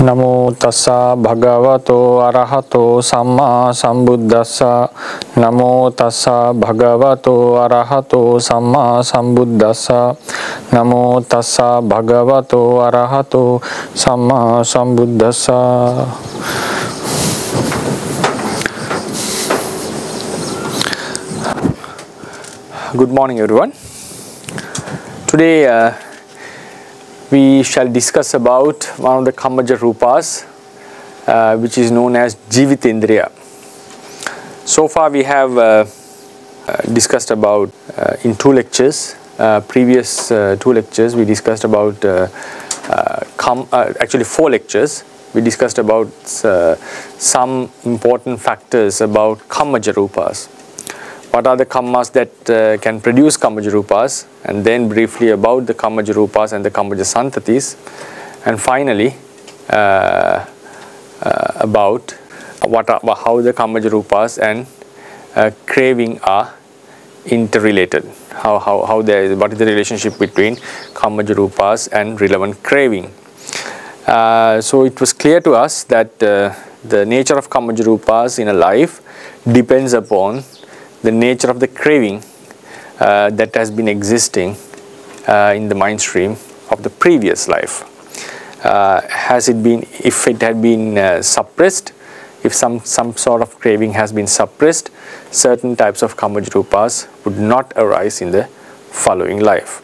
නමෝ තස්සා භගවතෝ අරහතෝ සම්මා සම්බුද්දස්සා නමෝ තස්සා භගවතෝ අරහතෝ සම්මා සම්බුද්දස්සා නමෝ තස්සා භගවතෝ අරහතෝ සම්මා සම්බුද්දස්සා Good morning everyone. Today uh, we shall discuss about one of the Kamaja Rupas uh, which is known as Jivitendriya. So far we have uh, uh, discussed about uh, in two lectures, uh, previous two lectures we discussed about actually four lectures we discussed about some important factors about Kamaja Rupas what are the kammas that uh, can produce kamajarupas and then briefly about the kamajarupas and the kamaja santatis. And finally uh, uh, about what are, how the kamajarupas and uh, craving are interrelated. How, how, how there is what is the relationship between kamajarupas and relevant craving? Uh, so it was clear to us that uh, the nature of kamajarupas in a life depends upon the nature of the craving uh, that has been existing uh, in the mind stream of the previous life. Uh, has it been, if it had been uh, suppressed, if some, some sort of craving has been suppressed, certain types of kamajrupas would not arise in the following life.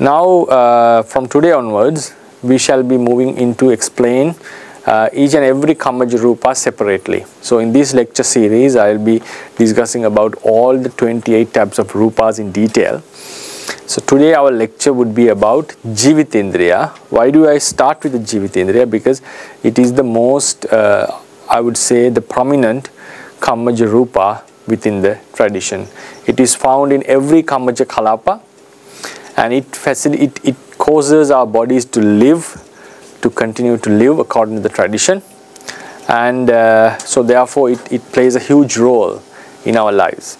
Now, uh, from today onwards, we shall be moving into explain uh, each and every Kamaja Rupa separately. So in this lecture series, I will be discussing about all the 28 types of Rupas in detail. So today our lecture would be about Jivitendriya. Why do I start with the Jivitendriya? Because it is the most, uh, I would say, the prominent Kamaja Rupa within the tradition. It is found in every Kamaja Kalapa and it, it, it causes our bodies to live to continue to live according to the tradition. And uh, so therefore it, it plays a huge role in our lives.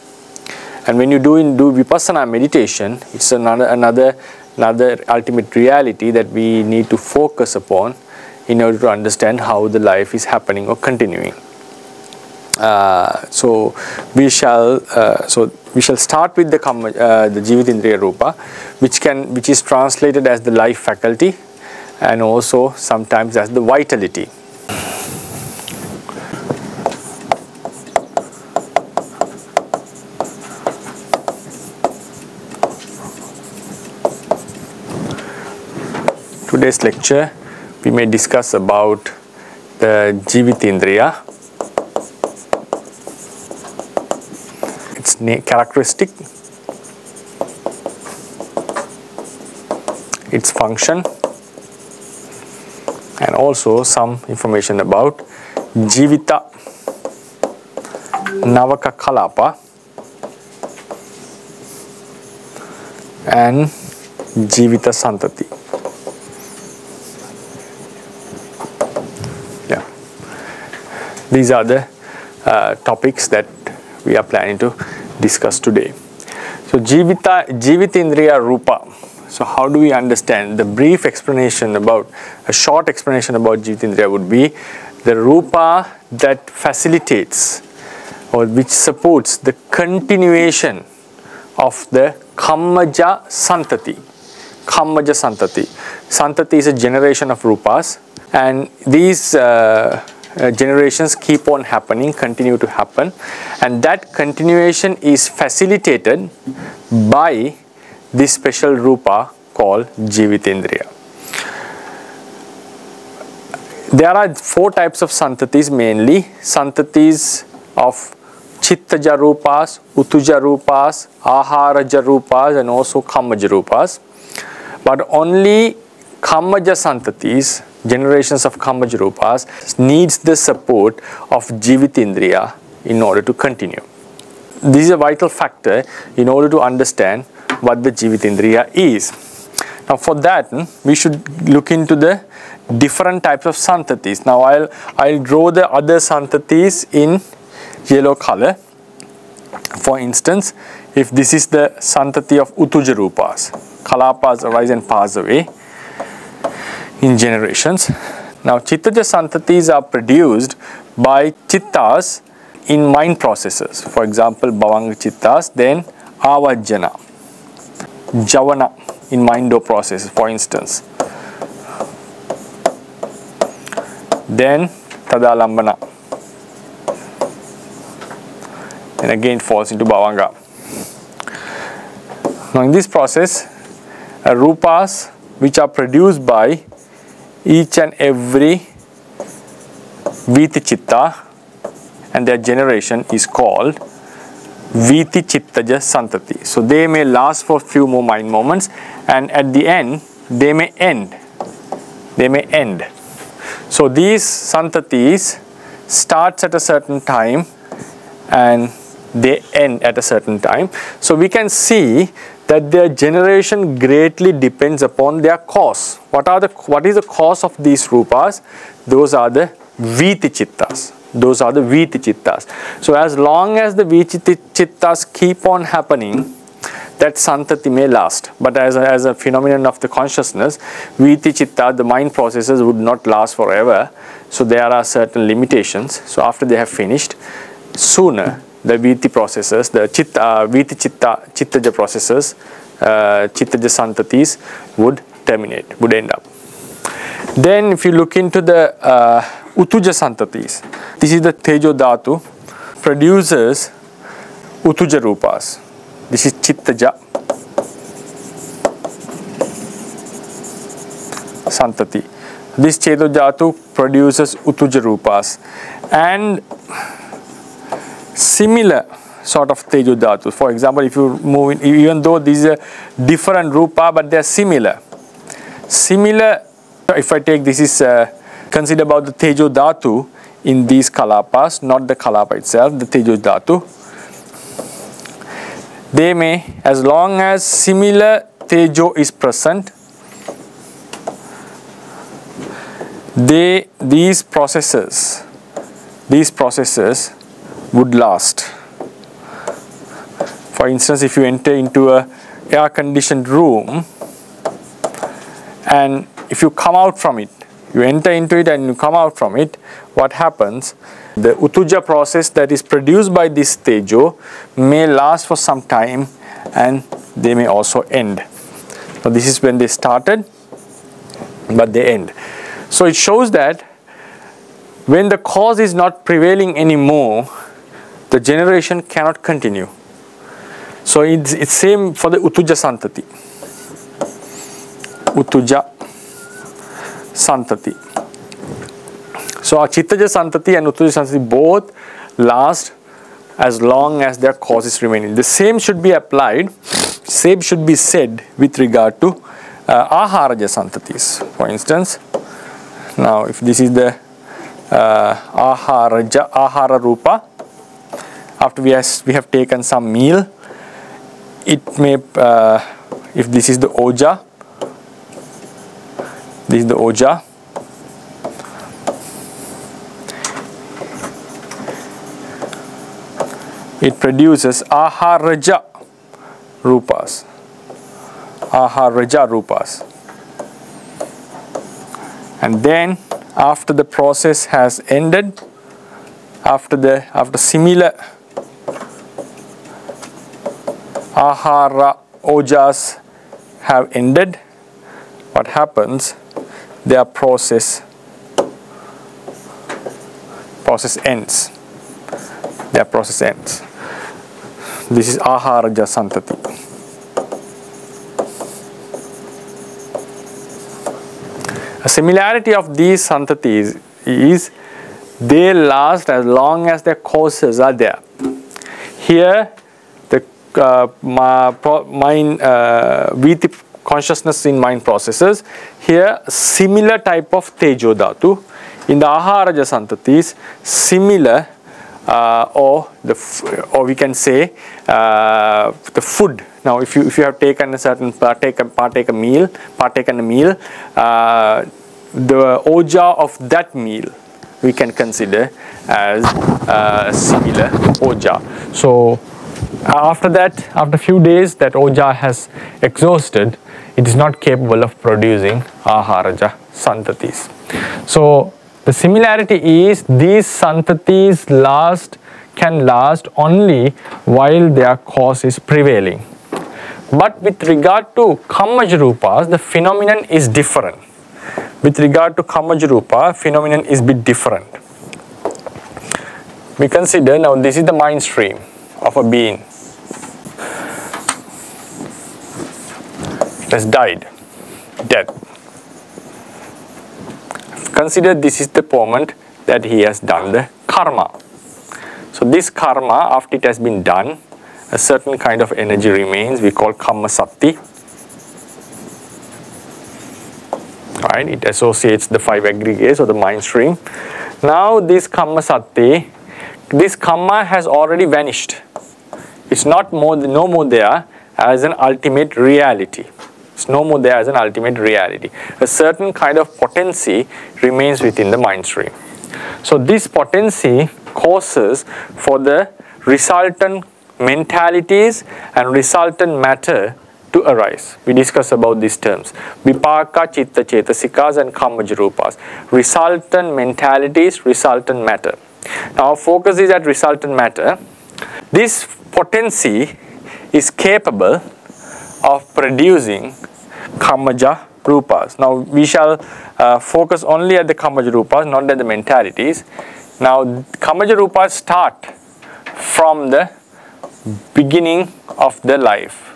And when you do in do vipassana meditation it's another another another ultimate reality that we need to focus upon in order to understand how the life is happening or continuing. Uh, so we shall uh, so we shall start with the uh, the Jivitindriya Rupa which can which is translated as the life faculty and also sometimes as the vitality. Today's lecture we may discuss about the Jivitindriya, its characteristic, its function, also some information about Jivita Navaka Kalapa and Jivita Santati. Yeah, these are the uh, topics that we are planning to discuss today. So, Jivita Jivitindriya Rupa. So how do we understand? The brief explanation about, a short explanation about Jivitindriya would be the rupa that facilitates or which supports the continuation of the Kammaja Santati. Kammaja Santati. Santati is a generation of rupas and these uh, uh, generations keep on happening, continue to happen and that continuation is facilitated by this special rupa called Jivitendriya. There are four types of santatis mainly. Santatis of Chittaja rupas, Utuja rupas, Aharaja rupas and also Kammaja rupas. But only Kammaja santatis, generations of Kammaja rupas needs the support of Jivitendriya in order to continue. This is a vital factor in order to understand what the Jivitindriya is. Now for that hmm, we should look into the different types of santatis. Now I'll, I'll draw the other santatis in yellow color. For instance, if this is the santati of Utuja Rupas, Kalapas arise and pass away in generations, Now Chittaja Santatis are produced by Chittas in mind processes. For example, Bhavanga Chittas, then Avajjana, Javana in Mindo process, for instance. Then Tadalambana. And again falls into Bhavanga. Now in this process, uh, rupas which are produced by each and every Viti Chitta and their generation is called Viti Chittaja Santati. So they may last for a few more mind moments and at the end they may end. They may end. So these Santatis starts at a certain time and they end at a certain time. So we can see that their generation greatly depends upon their cause. What are the what is the cause of these rupas? Those are the Viti Chittas. Those are the Viti Chittas. So as long as the Viti Chittas keep on happening, that Santati may last. But as a, as a phenomenon of the consciousness, Viti Chitta, the mind processes would not last forever. So there are certain limitations. So after they have finished, sooner the Viti processes, the Chitta, uh, Viti Chitta, Chittaja processes, uh, Chittaja Santatis would terminate, would end up. Then if you look into the uh, Utuja Santatis, this is the Tejo Dhatu, produces Utuja Rupas. This is Chittaja Santati. This Tejo Dhatu produces Utuja Rupas. And similar sort of Tejo Dhatu. For example, if you move in, even though these are different Rupa, but they are similar. Similar, if I take this is uh, consider about the Tejo Dhatu in these Kalapas, not the Kalapa itself, the Tejo Dhatu. They may, as long as similar Tejo is present, they, these processes, these processes would last. For instance, if you enter into a air conditioned room and if you come out from it, you enter into it and you come out from it, what happens? The Utuja process that is produced by this Tejo may last for some time and they may also end. So this is when they started, but they end. So it shows that when the cause is not prevailing anymore, the generation cannot continue. So it's, it's same for the Utuja Santati. Utuja Santati. So our Chittaja Santati and Utuja Santati both last as long as their cause is remaining. The same should be applied, same should be said with regard to uh, Santatis. For instance, now if this is the uh, Aharaja, Ahara Rupa, after we have taken some meal it may uh, if this is the oja this is the oja. It produces aharaja rupas. Aharaja rupas. And then after the process has ended after the after similar ahara ojas have ended, what happens? Their process process ends. Their process ends. This is aharaja santati. A similarity of these santatis is they last as long as their causes are there. Here the uh, mind uh, with consciousness in mind processes. Here similar type of tejo dhatu. In the aharaja santatis, similar uh, or the or we can say uh, the food. Now, if you if you have taken a certain partake partake a meal, partaken a meal, uh, the oja of that meal we can consider as uh, similar oja. So after that, after a few days that oja has exhausted, it is not capable of producing aharaja santatis. So the similarity is these santatis last can last only while their cause is prevailing. But with regard to Kammajarupas, the phenomenon is different. With regard to Kammajarupa, phenomenon is bit different. We consider now this is the mind stream of a being. Has died, death. Consider this is the moment that he has done the karma. So this karma, after it has been done, a certain kind of energy remains, we call karma sati. Right, it associates the five aggregates or the mind stream. Now this karma sati, this karma has already vanished. It's not more, no more there as an ultimate reality. It's no more there as an ultimate reality. A certain kind of potency remains within the mind stream. So this potency causes for the resultant mentalities and resultant matter to arise. We discuss about these terms. Vipaka, Chitta, Chetasikas and Kammajarupas. Resultant mentalities, resultant matter. Now our focus is at resultant matter. This potency is capable of producing Kamaja Rupas. Now we shall uh, focus only at the Kamaja Rupas, not at the mentalities. Now Kamaja Rupas start from the beginning of the life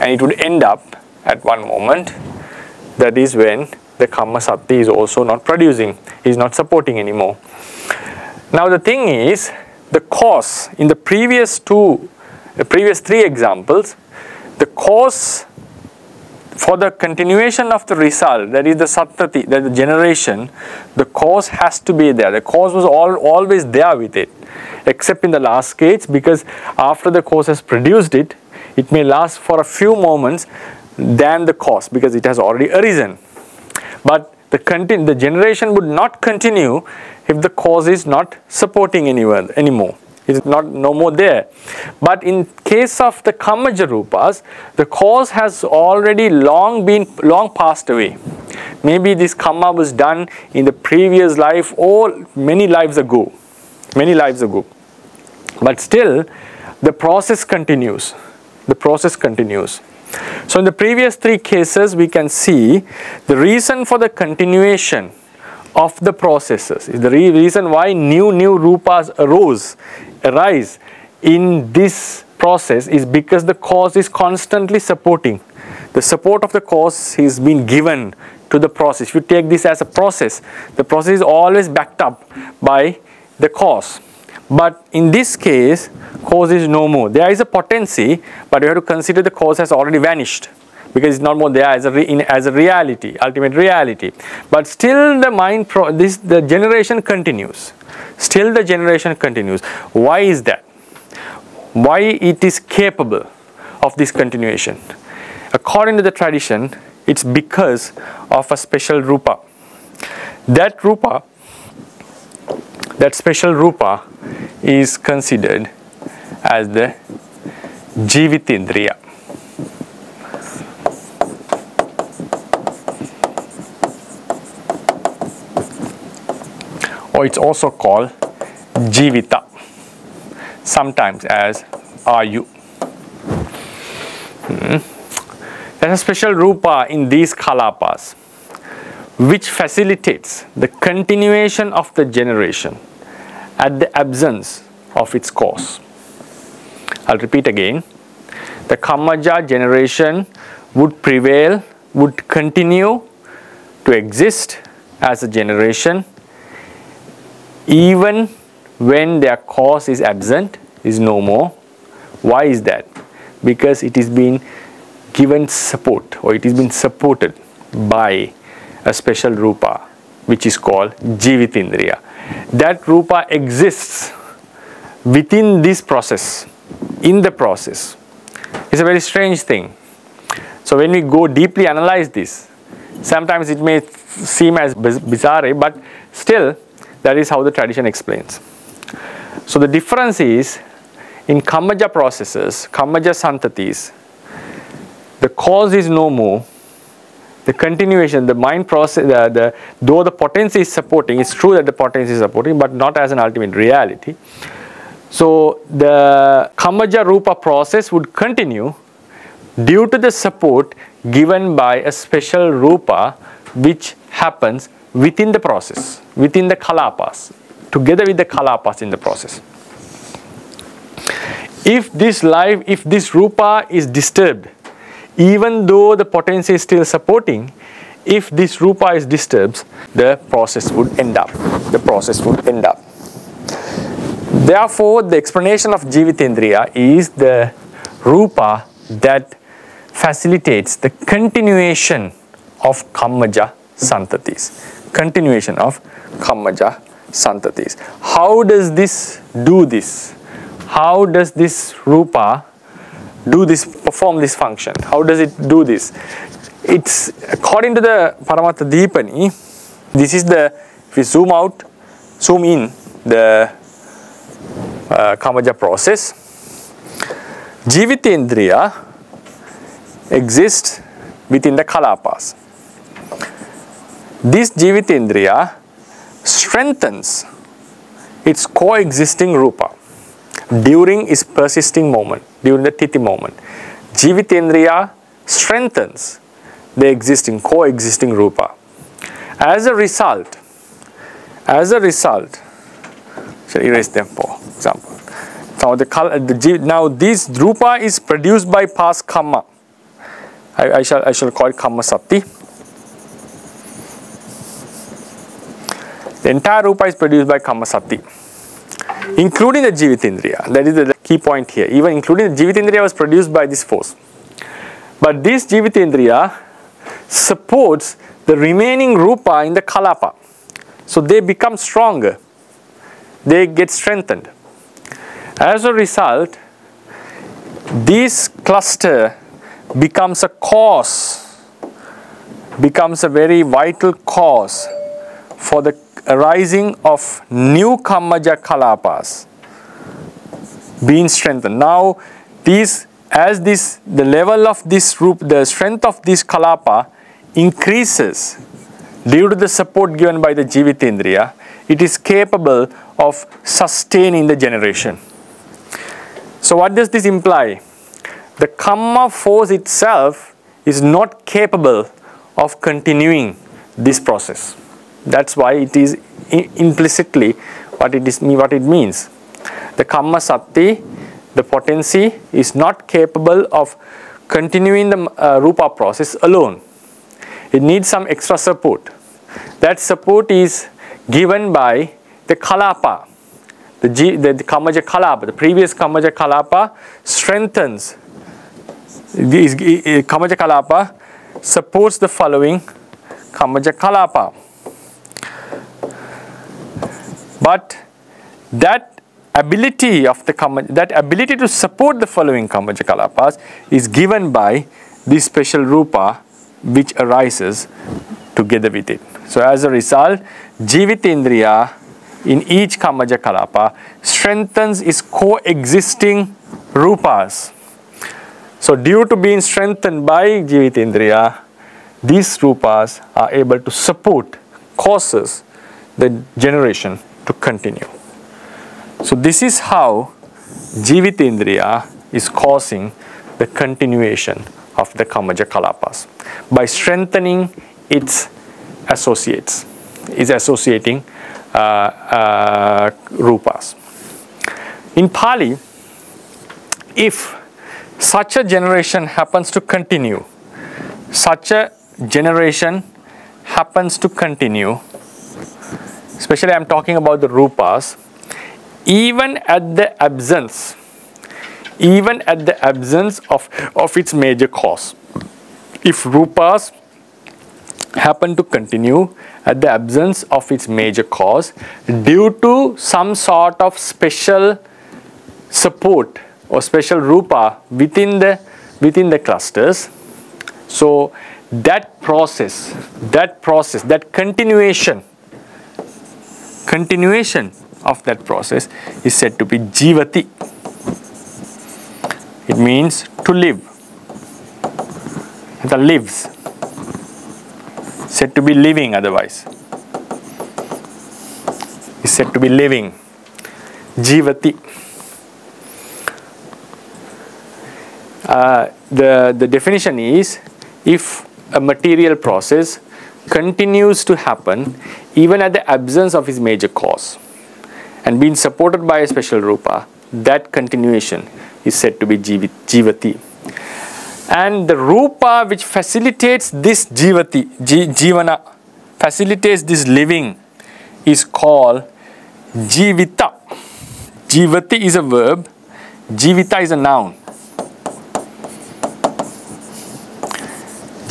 and it would end up at one moment that is when the Kama Sati is also not producing, is not supporting anymore. Now the thing is, the cause in the previous two, the previous three examples, the cause for the continuation of the result, that is the santati, that the generation, the cause has to be there. The cause was all, always there with it, except in the last case, because after the cause has produced it, it may last for a few moments than the cause, because it has already arisen. But the, the generation would not continue if the cause is not supporting anyone anymore. Is not no more there. But in case of the Kamajarupas, the cause has already long been long passed away. Maybe this karma was done in the previous life or many lives ago. Many lives ago. But still, the process continues. The process continues. So in the previous three cases, we can see the reason for the continuation of the processes is the re reason why new new rupas arose arise in this process is because the cause is constantly supporting the support of the cause is being given to the process if you take this as a process the process is always backed up by the cause but in this case cause is no more there is a potency but you have to consider the cause has already vanished because it's not more there as a, in, as a reality, ultimate reality. But still the mind, this the generation continues. Still the generation continues. Why is that? Why it is capable of this continuation? According to the tradition, it's because of a special rupa. That rupa, that special rupa is considered as the Jivitindriya. Or it's also called Jivita, sometimes as Ayu. Hmm. There's a special rupa in these kalapas which facilitates the continuation of the generation at the absence of its cause. I'll repeat again. The Kamaja generation would prevail, would continue to exist as a generation even when their cause is absent, is no more. Why is that? Because it is being given support or it is being supported by a special rupa which is called Jivitindriya. That rupa exists within this process, in the process. It's a very strange thing. So when we go deeply analyze this, sometimes it may seem as bizarre, but still that is how the tradition explains. So the difference is in Kamaja processes, Kamaja santatis, the cause is no more. The continuation, the mind process, the, the, though the potency is supporting, it's true that the potency is supporting, but not as an ultimate reality. So the Kamaja Rupa process would continue due to the support given by a special Rupa which happens within the process, within the Kalapas, together with the Kalapas in the process. If this life, if this Rupa is disturbed, even though the potency is still supporting, if this Rupa is disturbed, the process would end up. The process would end up. Therefore, the explanation of Jivitendriya is the Rupa that facilitates the continuation of Kammaja Santatis. Continuation of Kammaja Santatis. How does this do this? How does this Rupa do this, perform this function? How does it do this? It's according to the Paramattha Dipani, this is the, if we zoom out, zoom in the uh, Kamaja process, Jivitendriya exists within the Kalapas. This Jivitendriya strengthens its coexisting Rupa during its persisting moment, during the Titi moment. Jivitendriya strengthens the existing, coexisting Rupa. As a result, as a result, shall erase them for example. Now, the, the, now this Rupa is produced by past karma. I, I, shall, I shall call it karma sati. The entire Rupa is produced by Kamasati, including the Jivitindriya. That is the key point here. Even including the Jivitindriya was produced by this force. But this Jivitindriya supports the remaining Rupa in the Kalapa. So they become stronger. They get strengthened. As a result, this cluster becomes a cause, becomes a very vital cause for the arising of new Kammaja Kalapas being strengthened. Now, these as this the level of this root, the strength of this Kalapa increases due to the support given by the Jivitindriya, it is capable of sustaining the generation. So what does this imply? The Kamma force itself is not capable of continuing this process. That's why it is implicitly what it is what it means. The kamma sati, the potency is not capable of continuing the uh, rupa process alone. It needs some extra support. That support is given by the kalapa. The, G, the, the kamaja kalapa, the previous kamaja kalapa strengthens. This kamaja kalapa supports the following kamaja kalapa. But that ability of the that ability to support the following Kamaja Kalapas is given by this special Rupa which arises together with it. So as a result, Jivitendriya in each Kamaja Kalapa strengthens its coexisting Rupas. So due to being strengthened by Jivitendriya, these Rupas are able to support, causes the generation to continue. So this is how Jivitindriya is causing the continuation of the Kamaja Kalapas by strengthening its associates, is associating uh, uh, rupas. In Pali, if such a generation happens to continue, such a generation happens to continue especially I'm talking about the rupas, even at the absence, even at the absence of, of its major cause. If rupas happen to continue at the absence of its major cause due to some sort of special support or special rupa within the within the clusters so that process that process that continuation continuation of that process is said to be jivati. It means to live. The lives. Said to be living otherwise. Is said to be living. Jivati. Uh, the, the definition is if a material process continues to happen even at the absence of its major cause and being supported by a special rupa, that continuation is said to be jivati. And the rupa which facilitates this jivati, jivana, facilitates this living is called jivita. Jivati is a verb, jivita is a noun.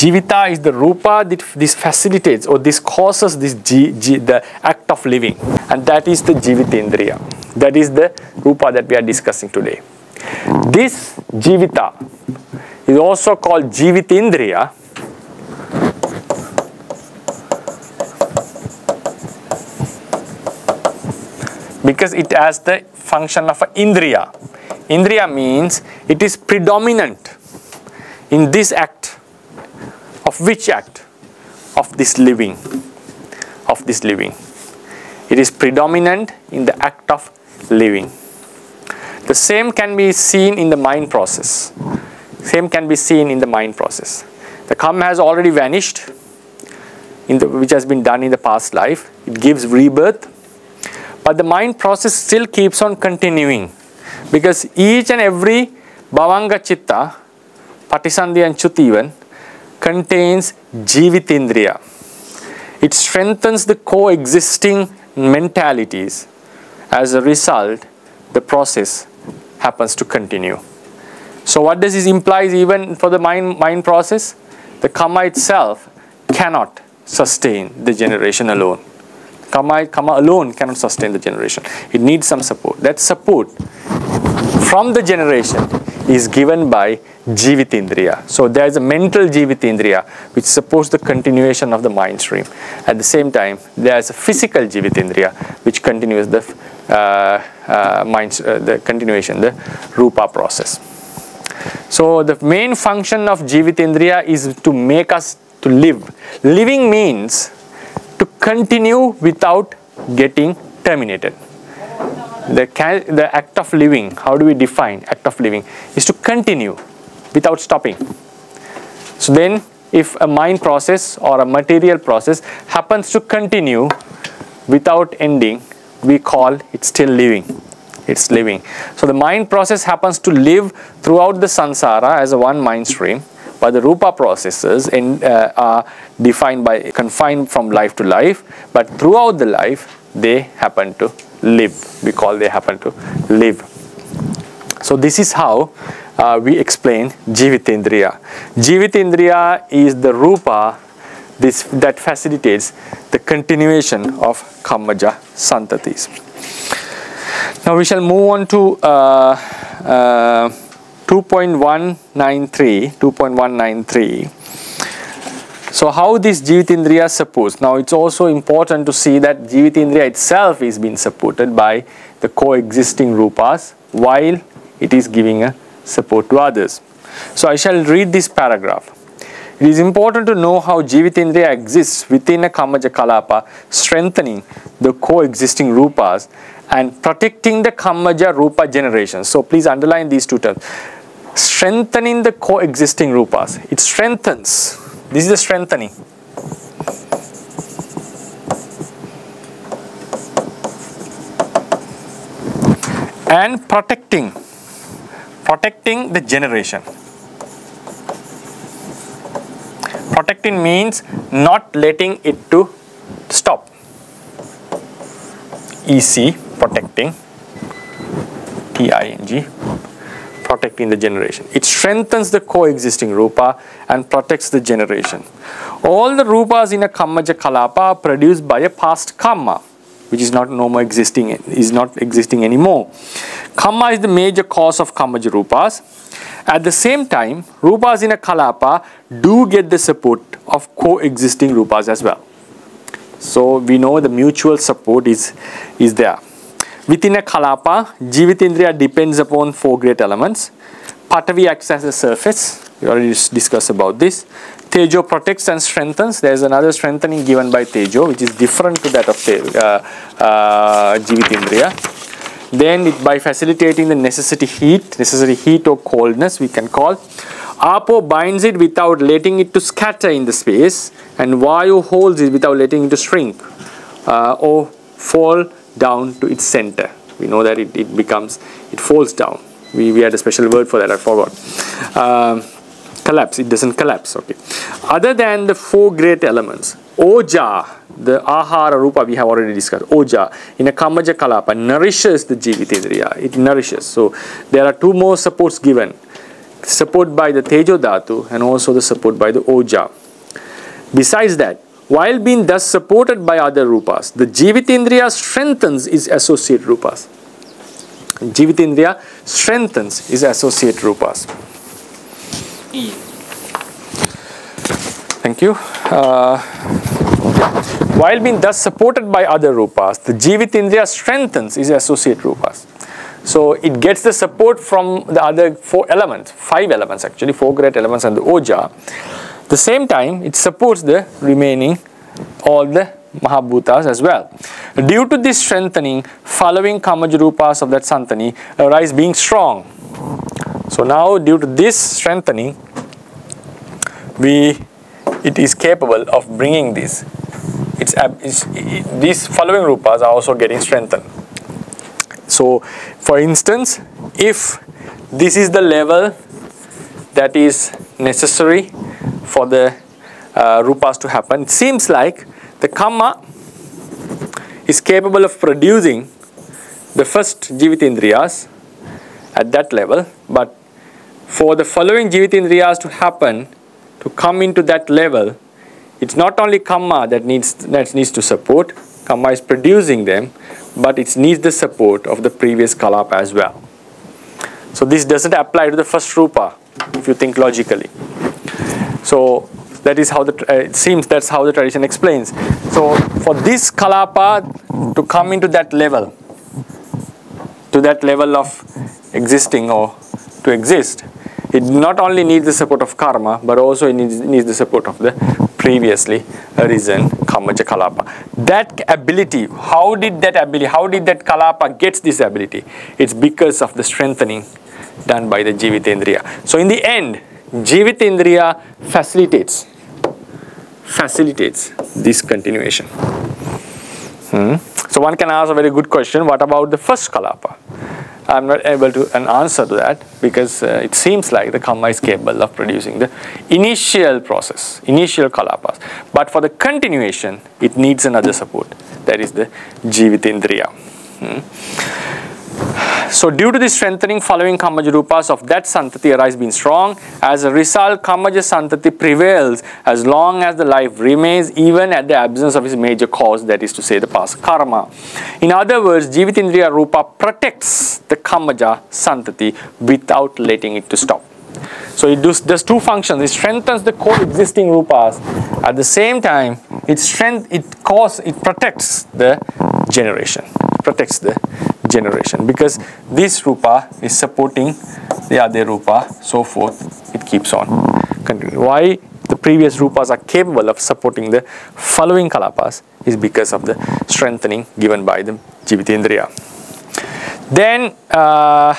Jivita is the rupa that this facilitates or this causes this the act of living and that is the Jivitendriya. That is the rupa that we are discussing today. This Jivita is also called Jivitendriya because it has the function of an Indriya. Indriya means it is predominant in this act of which act? Of this living. Of this living. It is predominant in the act of living. The same can be seen in the mind process. Same can be seen in the mind process. The karma has already vanished, the, which has been done in the past life. It gives rebirth. But the mind process still keeps on continuing because each and every bhavanga chitta, patisandhi and chuti contains Jivitindriya. It strengthens the coexisting mentalities. As a result, the process happens to continue. So what does this implies even for the mind, mind process? The karma itself cannot sustain the generation alone. Karma alone cannot sustain the generation. It needs some support. That support from the generation is given by Jivitindriya. So there is a mental Jivitindriya which supports the continuation of the mind stream. At the same time, there is a physical Jivitindriya which continues the uh, uh, mind, uh, the continuation, the Rupa process. So the main function of Jivitindriya is to make us to live. Living means to continue without getting terminated the, the act of living, how do we define act of living, is to continue without stopping. So then if a mind process or a material process happens to continue without ending, we call it still living. It's living. So the mind process happens to live throughout the samsara as a one mind stream, but the rupa processes in, uh, are defined by confined from life to life, but throughout the life they happen to live. We call they happen to live. So this is how uh, we explain Jivitindriya. Jivitindriya is the rupa this, that facilitates the continuation of Kammaja Santatis. Now we shall move on to uh, uh, 2.193, 2.193. So how this Jivitindriya supports? Now it's also important to see that Jivitindriya itself is being supported by the coexisting rupas while it is giving a support to others. So I shall read this paragraph. It is important to know how Jivitindriya exists within a Kamaja Kalapa, strengthening the coexisting rupas and protecting the Kamaja Rupa generation. So please underline these two terms. Strengthening the coexisting rupas. It strengthens this is the strengthening. And protecting, protecting the generation. Protecting means not letting it to stop. EC, protecting, T-I-N-G, protecting the generation. It strengthens the coexisting rupa and protects the generation. All the rupas in a kammaja kalapa are produced by a past karma, which is not no more existing, is not existing anymore. Karma is the major cause of kammaja rupas. At the same time, rupas in a kalapa do get the support of coexisting rupas as well. So we know the mutual support is, is there. Within a kalapa, Jivitindriya depends upon four great elements. Patavi acts as a surface. We already discussed about this. Tejo protects and strengthens. There is another strengthening given by Tejo, which is different to that of uh, uh, Jivitindriya. Then, it, by facilitating the necessary heat, necessary heat or coldness, we can call. Apo binds it without letting it to scatter in the space, and Vayu holds it without letting it to shrink uh, or fall down to its center. We know that it, it becomes, it falls down. We, we had a special word for that, I forgot. Um, collapse, it doesn't collapse, okay. Other than the four great elements, Oja, the Ahara Rupa we have already discussed, Oja, in a Kamaja Kalapa, nourishes the Jivitindriya, it nourishes. So there are two more supports given, support by the Tejo Dhatu and also the support by the Oja. Besides that, while being thus supported by other rupas, the Jivitindriya strengthens its associate rupas. Jivitindriya strengthens its associate rupas. Thank you. Uh, while being thus supported by other rupas, the Jivitindriya strengthens its associate rupas. So it gets the support from the other four elements, five elements actually, four great elements and the Oja the same time, it supports the remaining all the Mahabhutas as well. Due to this strengthening, following Kamajarupas of that Santati arise being strong. So now due to this strengthening, we it is capable of bringing this. It's, it's it, these following rupas are also getting strengthened. So for instance, if this is the level that is necessary for the uh, rupas to happen. It seems like the kamma is capable of producing the first jivitindriyas at that level, but for the following jivitindriyas to happen, to come into that level, it's not only kamma that needs, that needs to support, kamma is producing them, but it needs the support of the previous kalapa as well. So this doesn't apply to the first rupa, if you think logically. So that is how the uh, it seems that's how the tradition explains. So for this kalapa to come into that level, to that level of existing or to exist, it not only needs the support of karma, but also it needs, needs the support of the previously arisen kamaja kalapa. That ability, how did that ability, how did that kalapa gets this ability? It's because of the strengthening done by the jivitendriya. So in the end, Jivitindriya facilitates facilitates this continuation. Hmm. So one can ask a very good question, what about the first kalapa? I'm not able to an answer to that because uh, it seems like the karma is capable of producing the initial process, initial kalapas. But for the continuation, it needs another support. That is the jivitindriya. Hmm. So due to the strengthening following Kamaja Rupas of that Santati arise being strong, as a result Kamaja Santati prevails as long as the life remains even at the absence of its major cause, that is to say the past karma. In other words, Jivitindriya Rupa protects the Kamaja Santati without letting it to stop. So it does, does two functions. It strengthens the coexisting rupas. At the same time, it strength it cause it protects the generation. Protects the generation because this rupa is supporting the other rupa, so forth. It keeps on. Why the previous rupas are capable of supporting the following kalapas is because of the strengthening given by the Jivitendriya. Then uh,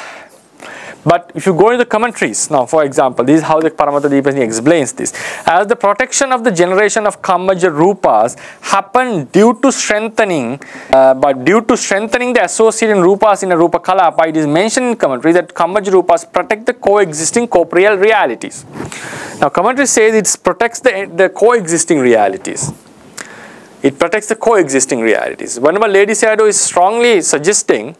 but if you go into the commentaries, now for example, this is how the Paramattha Dipani explains this. As the protection of the generation of Kamaja Rupas happened due to strengthening, uh, but due to strengthening the associated Rupas in a Rupa Kalapa, it is mentioned in commentary that Kamaja Rupas protect the coexisting corporeal realities. Now commentary says it protects the, the coexisting realities. It protects the coexisting realities. Whenever Ledi Sayadaw is strongly suggesting,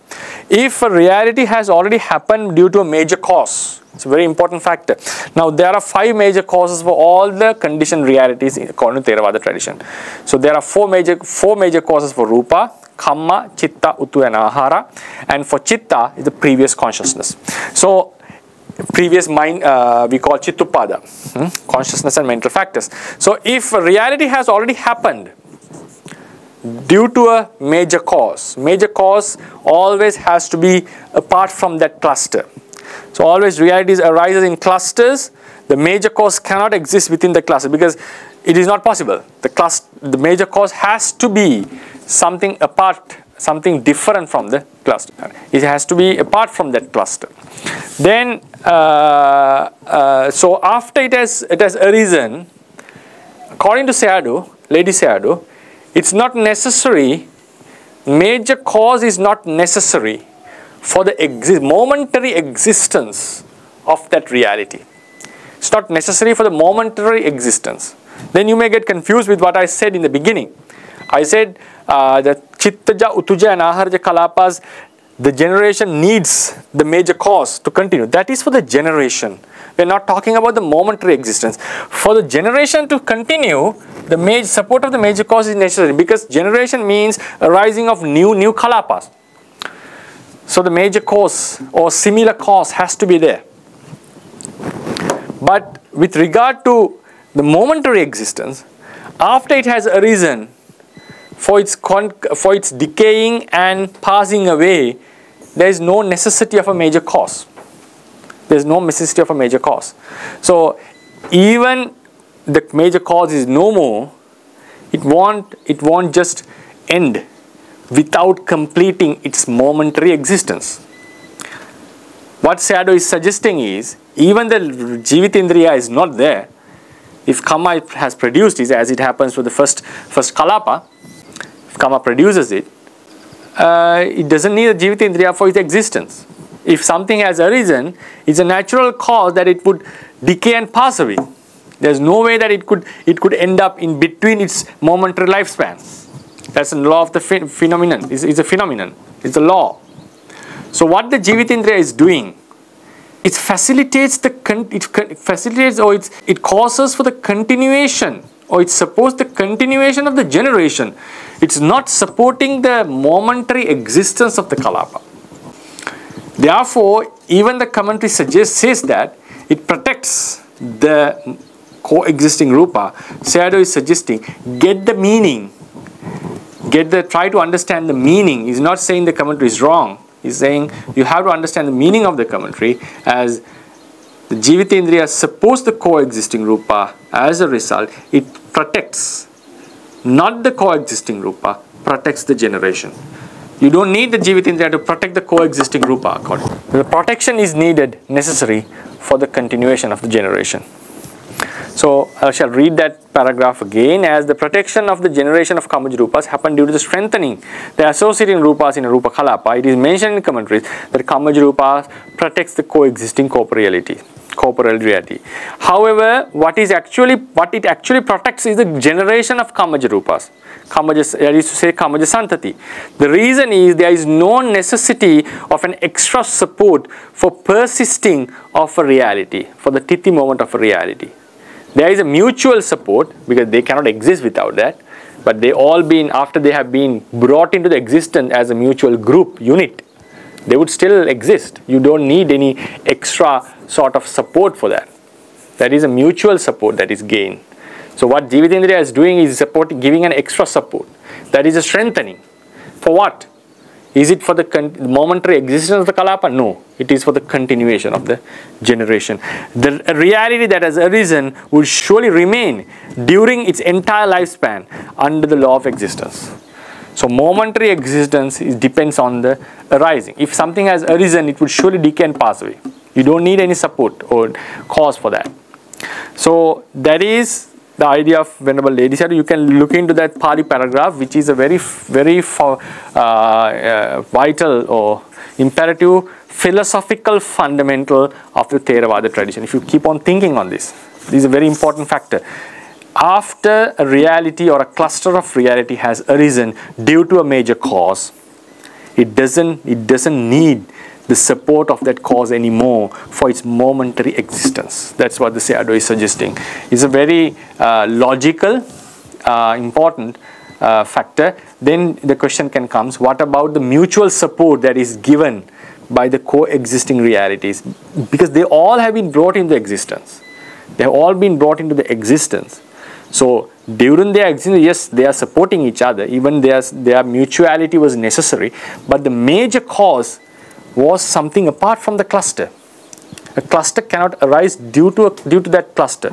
if a reality has already happened due to a major cause, it's a very important factor. Now, there are five major causes for all the conditioned realities according to Theravada tradition. So, there are four major, four major causes for Rupa, Kamma, Chitta, Utu and Ahara. And for Chitta is the previous consciousness. So, previous mind uh, we call Chittupada, hmm? consciousness and mental factors. So, if a reality has already happened, due to a major cause. Major cause always has to be apart from that cluster. So always realities arises in clusters. The major cause cannot exist within the cluster because it is not possible. The, cluster, the major cause has to be something apart, something different from the cluster. It has to be apart from that cluster. Then, uh, uh, so after it has, it has arisen, according to Sayadaw, Ledi Sayadaw, it's not necessary, major cause is not necessary for the exi momentary existence of that reality. It's not necessary for the momentary existence. Then you may get confused with what I said in the beginning. I said uh, the Chittaja, Utuja and Aharaja Kalapas, the generation needs the major cause to continue. That is for the generation. We're not talking about the momentary existence. For the generation to continue, the major support of the major cause is necessary because generation means arising of new new kalapas. So the major cause or similar cause has to be there. But with regard to the momentary existence, after it has arisen, for its, for its decaying and passing away, there is no necessity of a major cause. There is no necessity of a major cause. So even the major cause is no more, it won't, it won't just end without completing its momentary existence. What Sayadaw is suggesting is, even the Jivitindriya is not there, if Kama has produced it, as it happens with the first, first Kalapa, if Kama produces it, uh, it doesn't need a Jivitindriya for its existence. If something has arisen, it's a natural cause that it would decay and pass away. There's no way that it could, it could end up in between its momentary lifespan. That's a law of the ph phenomenon. It's, it's, a phenomenon. It's a law. So what the Jivitindriya is doing, it facilitates the it facilitates or it's, it causes for the continuation or it supports the continuation of the generation. It's not supporting the momentary existence of the kalapa. Therefore, even the commentary suggests says that it protects the coexisting rupa. Sayadaw is suggesting get the meaning get the try to understand the meaning. He's not saying the commentary is wrong. He's saying you have to understand the meaning of the commentary as the Jivitindriya supports the coexisting rupa. As a result, it protects not the coexisting rupa, protects the generation. You don't need the Jivitindriya to protect the coexisting rupa according. The protection is needed, necessary for the continuation of the generation. So I shall read that paragraph again as the protection of the generation of Kamaja Rupas happened due to the strengthening the associating Rupas in a Rupa Kalapa. It is mentioned in commentaries that Kamaja Rupas protects the coexisting corporeality corporeal reality. However, what is actually what it actually protects is the generation of Kamaja Rupas. Kamaja, I used to say Kamaja Santati. The reason is there is no necessity of an extra support for persisting of a reality, for the titi moment of a reality. There is a mutual support because they cannot exist without that. But they all been, after they have been brought into the existence as a mutual group, unit, they would still exist. You don't need any extra sort of support for that. That is a mutual support that is gained. So what Jivitindriya is doing is supporting, giving an extra support. That is a strengthening. For what? Is it for the momentary existence of the kalapa? No, it is for the continuation of the generation. The reality that has arisen will surely remain during its entire lifespan under the law of existence. So momentary existence is, depends on the arising. If something has arisen, it will surely decay and pass away. You don't need any support or cause for that. So that is the idea of Venerable Ledi Sayadaw, you can look into that Pali paragraph, which is a very, very uh, uh, vital or imperative philosophical fundamental of the Theravada tradition. If you keep on thinking on this, this is a very important factor. After a reality or a cluster of reality has arisen due to a major cause, it doesn't, it doesn't need the support of that cause anymore for its momentary existence. That's what the Sayadaw is suggesting. It's a very uh, logical, uh, important uh, factor. Then the question can comes, what about the mutual support that is given by the coexisting realities? Because they all have been brought into existence. They have all been brought into the existence. So during their existence, yes, they are supporting each other. Even their, their mutuality was necessary. But the major cause was something apart from the cluster. A cluster cannot arise due to, a, due to that cluster.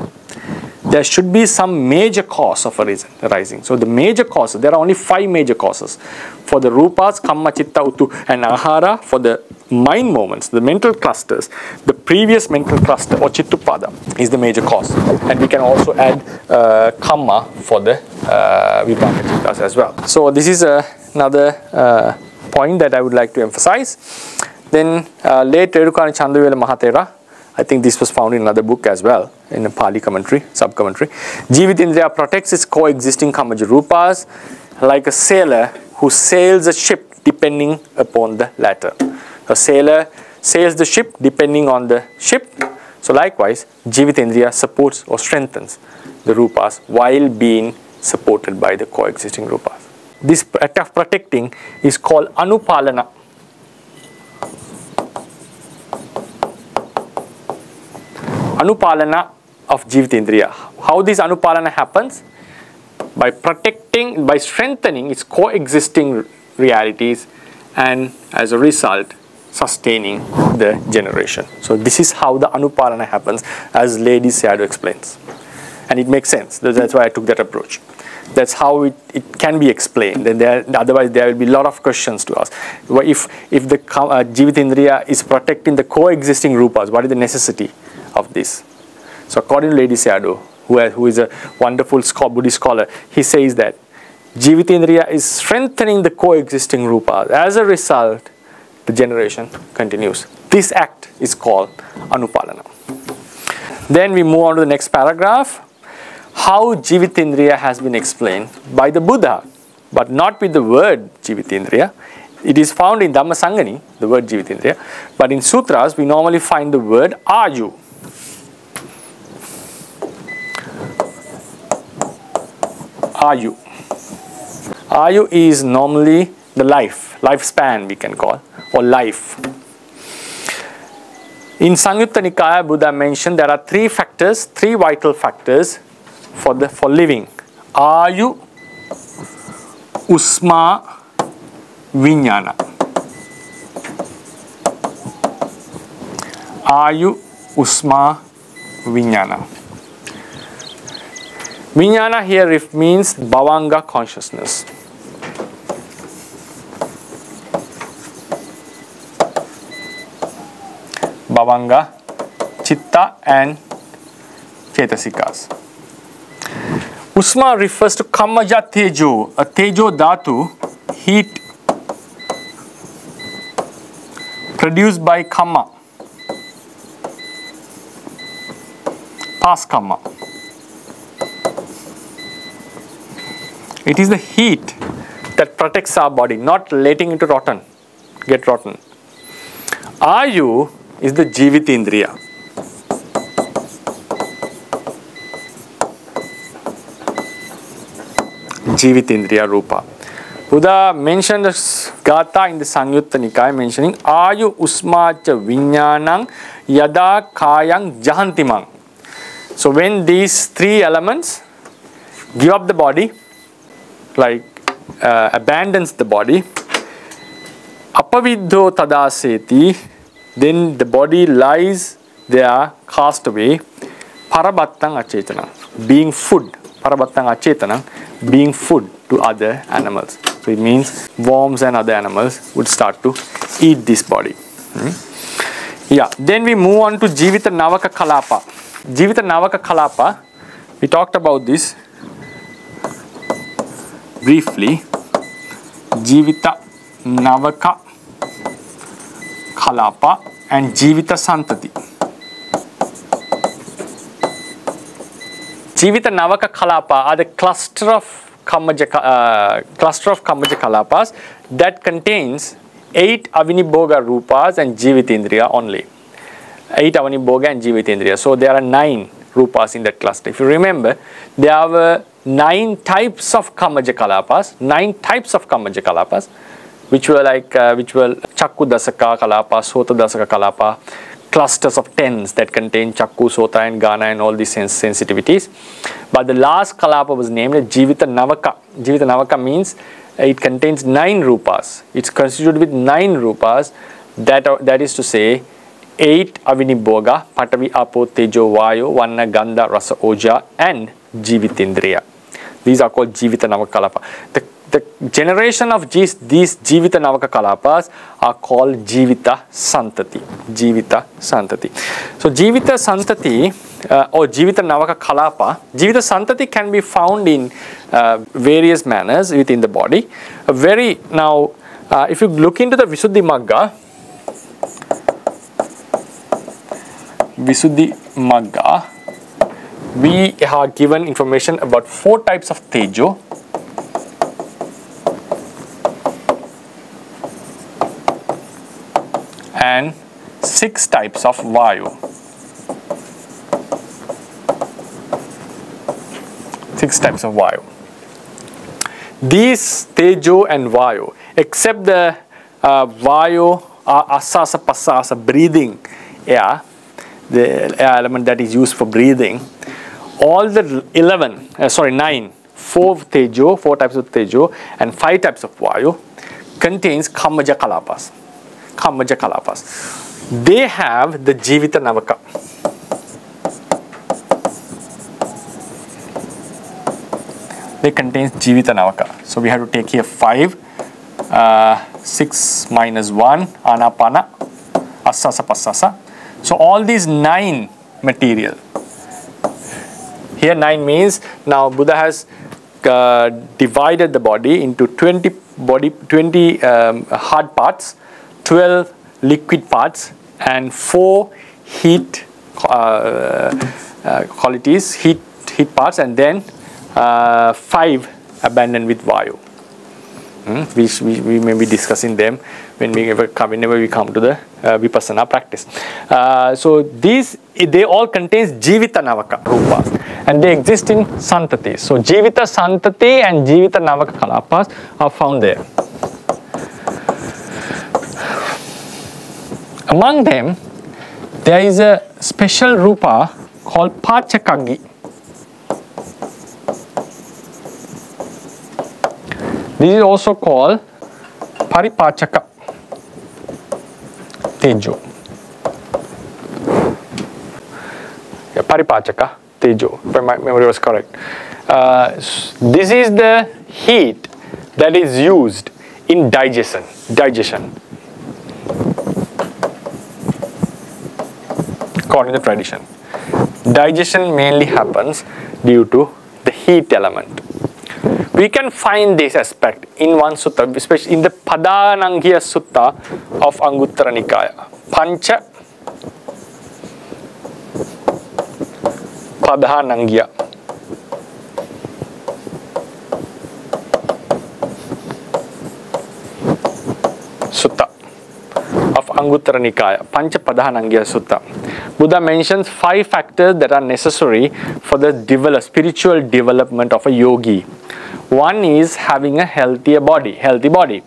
There should be some major cause of arising. So the major causes, there are only five major causes. For the rupas, kamma, chitta, utu and ahara, for the mind moments, the mental clusters, the previous mental cluster or chittupada is the major cause. And we can also add uh, kamma for the uh, vipaka chittas as well. So this is uh, another uh, point that I would like to emphasize. Then uh, late Rerukane Chandawimala Mahatera, I think this was found in another book as well, in a Pali commentary, sub-commentary. Jivitindriya protects its coexisting Kamaja Rupas like a sailor who sails a ship depending upon the latter. A sailor sails the ship depending on the ship. So likewise, Jivitindriya supports or strengthens the Rupas while being supported by the coexisting Rupas. This act of protecting is called Anupalana. Anupalana of Jivitindriya. How this Anupalana happens? By protecting, by strengthening its coexisting realities and as a result sustaining the generation. So this is how the Anupalana happens as Ledi Sayadaw explains. And it makes sense. That's why I took that approach. That's how it, it can be explained. There, otherwise, there will be a lot of questions to us. If, if the uh, Jivitindriya is protecting the coexisting rupas, what is the necessity of this? So according to Ledi Sayadaw, who, has, who is a wonderful Buddhist scholar, he says that Jivitindriya is strengthening the coexisting rupas. As a result, the generation continues. This act is called Anupalana. Then we move on to the next paragraph. How Jivitindriya has been explained by the Buddha, but not with the word Jivitindriya. It is found in Dhammasangani, the word Jivitindriya, but in sutras we normally find the word Ayu. Ayu. Ayu is normally the life, lifespan we can call, or life. In Samyutta Nikaya, Buddha mentioned there are three factors, three vital factors for the for living. Ayu, Usma, Vijnana. Ayu, Usma, vinyana vinyana here means Bhavanga consciousness. Bhavanga, Chitta and Chetasikas. Usma refers to Kamaja Tejo, a Tejo Dhatu, heat produced by Kama, past Kama. It is the heat that protects our body, not letting it rotten, get rotten. Ayu is the Jivitindriya. Jivitindriya Rupa. Buddha mentioned the Gatha in the Sangyutta Nikaya mentioning Ayu Usmacha Vinyanang Yada Kayang Jahantimang. So when these three elements give up the body, like uh, abandons the body, apavidho tadaseti, then the body lies there cast away, parabattang acetanam, being food, parabattang acetanam, being food to other animals. So it means worms and other animals would start to eat this body. Hmm? Yeah, then we move on to Jivita Navaka Kalapa. Jivita Navaka Kalapa, we talked about this briefly. Jivita Navaka Kalapa and Jivita Santati. Jivita Navaka Kalapa are the cluster of Kamaja, uh, cluster of Kamaja Kalapas that contains eight Avinibhoga Rupas and Jivitindriya only. Eight Avinibhoga and Jivitindriya. So there are nine Rupas in that cluster. If you remember, there were nine types of Kamaja Kalapas, nine types of Kamaja Kalapas, which were like, uh, which were Chakku Dasaka Kalapa, Sota Dasaka Kalapa, clusters of tens that contain Chakku, Sota and Ghana and all these sens sensitivities. But the last Kalapa was named Jivita Navaka. Jivita Navaka means it contains nine rupas. It's constituted with nine rupas. That, are, that is to say, eight Avinibhoga, Patavi, Apo, Tejo, Vayo, Vanna, Gandha, Rasa, Oja and Jivitindriya. These are called Jivita Navakalapa. The the generation of these, these Jivita Navaka Kalapas are called Jivita Santati. Jivita Santati. So Jivita Santati uh, or Jivita Navaka Kalapa, Jivita Santati can be found in uh, various manners within the body. A very, now uh, if you look into the Visuddhi Magga, Visuddhi Magga, we are given information about four types of Tejo and six types of Vayu. Six types of Vayu. These Tejo and Vayu, except the uh, Vayu, uh, Asasa Pasasa, breathing air, the air element that is used for breathing, all the 11, uh, sorry, 9, 4 Tejo, 4 types of Tejo, and 5 types of Vayu contains Kamaja Kalapas. Kamaja Kalapas. They have the Jivita Navaka. They contains Jivita Navaka. So we have to take here 5, uh, 6 minus 1, Anapana, Asasa Pasasa. So all these 9 material. Here 9 means now Buddha has uh, divided the body into 20 body 20 um, hard parts 12 liquid parts and 4 heat uh, uh, qualities, heat, heat parts and then uh, 5 abandoned with Vayu. Hmm? We, we, we may be discussing them when we ever come, whenever we come to the uh, Vipassana practice. Uh, so these, they all contains Jivita Navaka Rupas and they exist in Santati. So Jivita Santati and Jivita Navaka Kalapas are found there. Among them, there is a special rupa called Pachakaggi. This is also called Paripachaka Tejo. Yeah, Paripachaka Tejo, if my memory was correct. Uh, this is the heat that is used in digestion. digestion. According to tradition. Digestion mainly happens due to the heat element. We can find this aspect in one sutta, especially in the Padanangya Sutta of Anguttara Nikaya. Pancha Padanangya. Sutta Anguttara Nikaya, Pancha Padanangya Sutta. Buddha mentions five factors that are necessary for the develop, spiritual development of a yogi. One is having a healthier body, healthy body.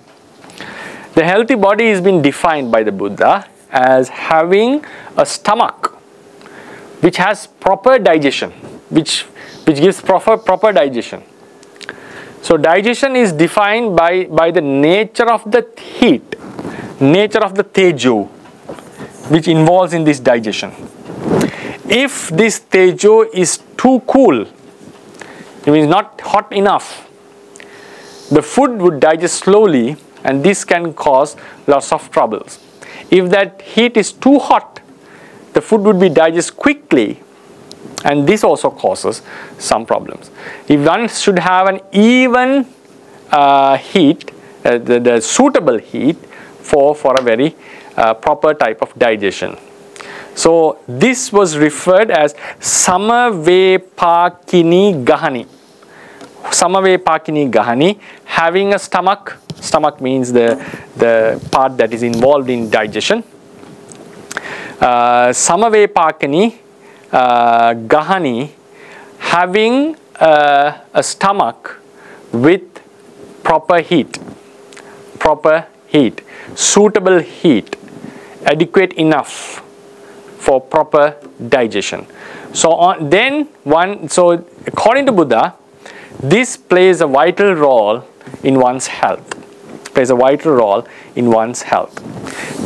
The healthy body has been defined by the Buddha as having a stomach which has proper digestion, which, which gives proper, proper digestion. So digestion is defined by, by the nature of the heat, nature of the tejo, which involves in this digestion. If this tejo is too cool, it means not hot enough, the food would digest slowly and this can cause lots of troubles. If that heat is too hot, the food would be digested quickly and this also causes some problems. If one should have an even uh, heat, uh, the, the, suitable heat for, for a very uh, proper type of digestion. So this was referred as Samavepakini Gahani. Samavepakini Gahani, having a stomach, stomach means the, the part that is involved in digestion. Uh, Samavepakini uh, Gahani, having uh, a stomach with proper heat, proper heat, suitable heat, adequate enough for proper digestion. So on, then one, so according to Buddha, this plays a vital role in one's health, plays a vital role in one's health.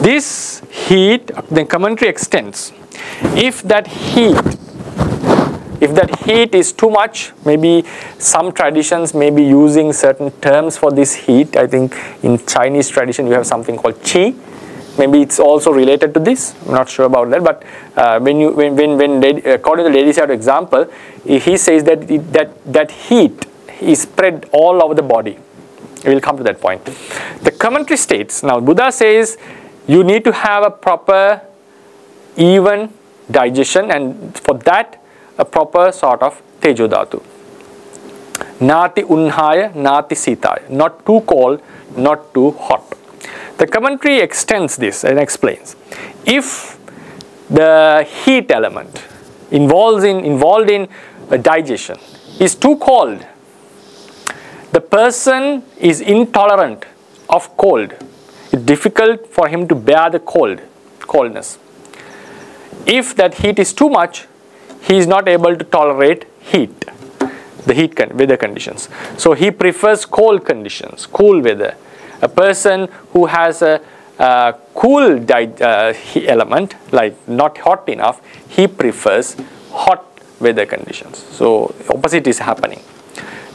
This heat, the commentary extends. If that heat if that heat is too much, maybe some traditions may be using certain terms for this heat. I think in Chinese tradition you have something called qi. Maybe it's also related to this. I'm not sure about that. But uh, when you when when when according to the Sayadaw example, he says that that that heat is spread all over the body. We will come to that point. The commentary states now Buddha says you need to have a proper even digestion and for that a proper sort of tejo dhatu. Nati unhaya, nati sitaya. Not too cold, not too hot. The commentary extends this and explains. If the heat element involves in, involved in uh, digestion is too cold, the person is intolerant of cold. It's difficult for him to bear the cold, coldness. If that heat is too much, he is not able to tolerate heat, the heat con weather conditions. So he prefers cold conditions, cool weather. A person who has a, cool uh, element, like not hot enough, he prefers hot weather conditions. So opposite is happening.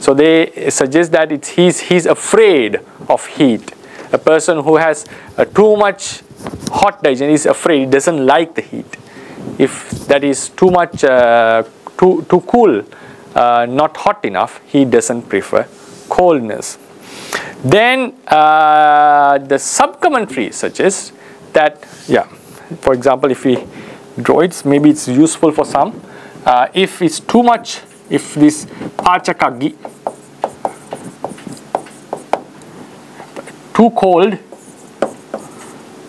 So they suggest that it's, he's, he's afraid of heat. A person who has uh, too much hot digestion is afraid, doesn't like the heat if that is too much uh, too, too cool uh, not hot enough he doesn't prefer coldness. Then uh, the sub-commentary suggests that yeah for example if we draw it maybe it's useful for some. Uh, if it's too much if this pachakaggi too cold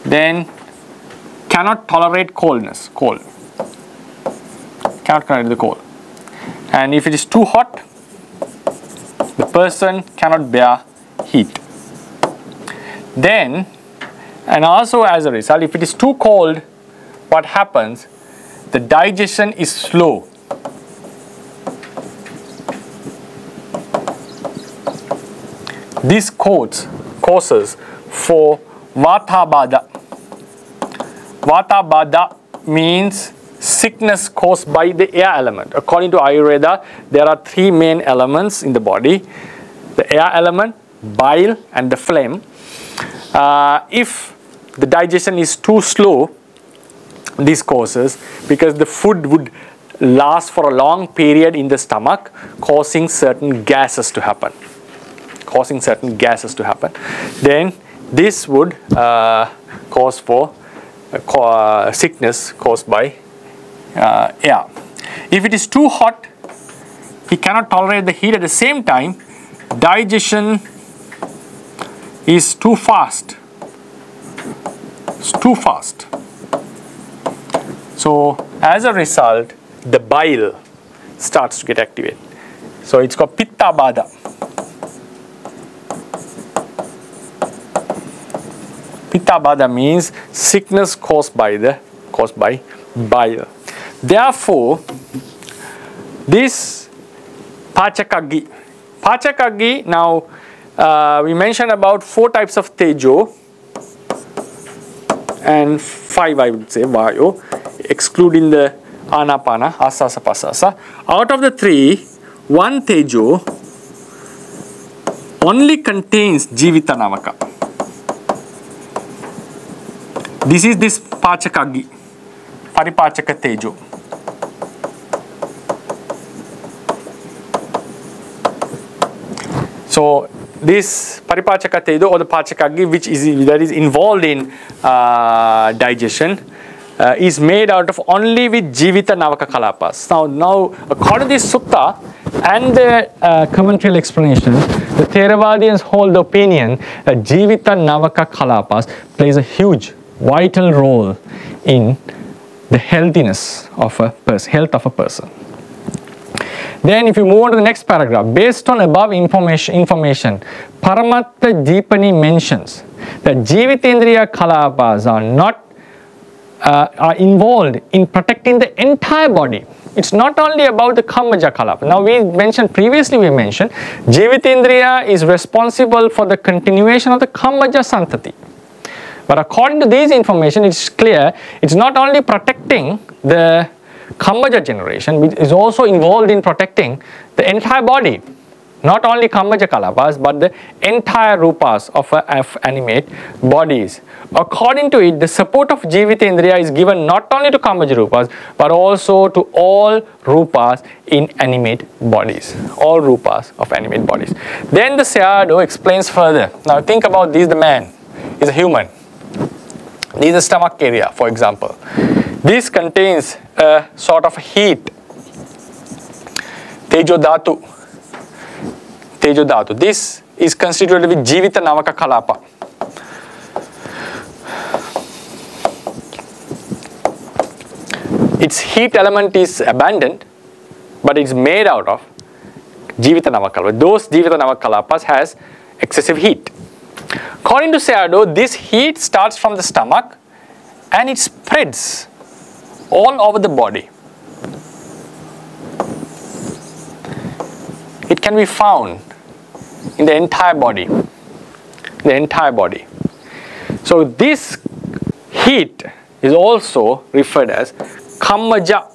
then cannot tolerate coldness, cold. Cannot tolerate the cold. And if it is too hot, the person cannot bear heat. Then, and also as a result, if it is too cold, what happens? The digestion is slow. This causes, causes for vata bada Vata Bada means sickness caused by the air element. According to Ayurveda, there are three main elements in the body. The air element, bile and the phlegm. Uh, if the digestion is too slow, this causes because the food would last for a long period in the stomach causing certain gases to happen causing certain gases to happen then this would uh, cause for sickness caused by uh, air. If it is too hot, he cannot tolerate the heat at the same time, digestion is too fast. It's too fast. So as a result, the bile starts to get activated. So it's called pitta bada. Pitta Bada means sickness caused by the caused by bile. Therefore, this Pachakaggi, Pachakaggi now uh, we mentioned about four types of Tejo and five I would say Vayo, excluding the Anapana, Asasa Pasasa. Out of the three, one Tejo only contains Jivita Navaka. This is this Pachakaggi, Paripachaka Tejo. So this Paripachaka Tejo or the Pachakaggi which is that is involved in uh, digestion uh, is made out of only with Jivita Navaka Kalapas. Now, now according to this sutta and the uh, commentary explanation, the Theravadians hold the opinion that Jivita Navaka Kalapas plays a huge vital role in the healthiness of a person, health of a person. Then if you move on to the next paragraph, based on above information, information Paramattha Dipani mentions that Jivitindriya Kalapas are not uh, are involved in protecting the entire body. It's not only about the Kamaja Kalapa. Now we mentioned previously we mentioned Jivitindriya is responsible for the continuation of the Kamaja Santati. But according to this information, it's clear it's not only protecting the Kamaja generation, it is also involved in protecting the entire body not only Kamaja Kalapas but the entire rupas of, uh, of animate bodies. According to it, the support of Jivitindriya is given not only to Kamaja rupas but also to all rupas in animate bodies, all rupas of animate bodies. Then the Sayadaw explains further. Now think about this, the man is a human. This is the stomach area, for example. This contains a sort of heat, Tejo Dhatu, Tejo Dhatu. This is constituted with Jivita Navaka Kalapa. Its heat element is abandoned, but it's made out of Jivita Navakalapa. Those Jivita Navakalapas has excessive heat. According to Sayadaw, this heat starts from the stomach and it spreads all over the body. It can be found in the entire body. The entire body. So this heat is also referred as Kammaja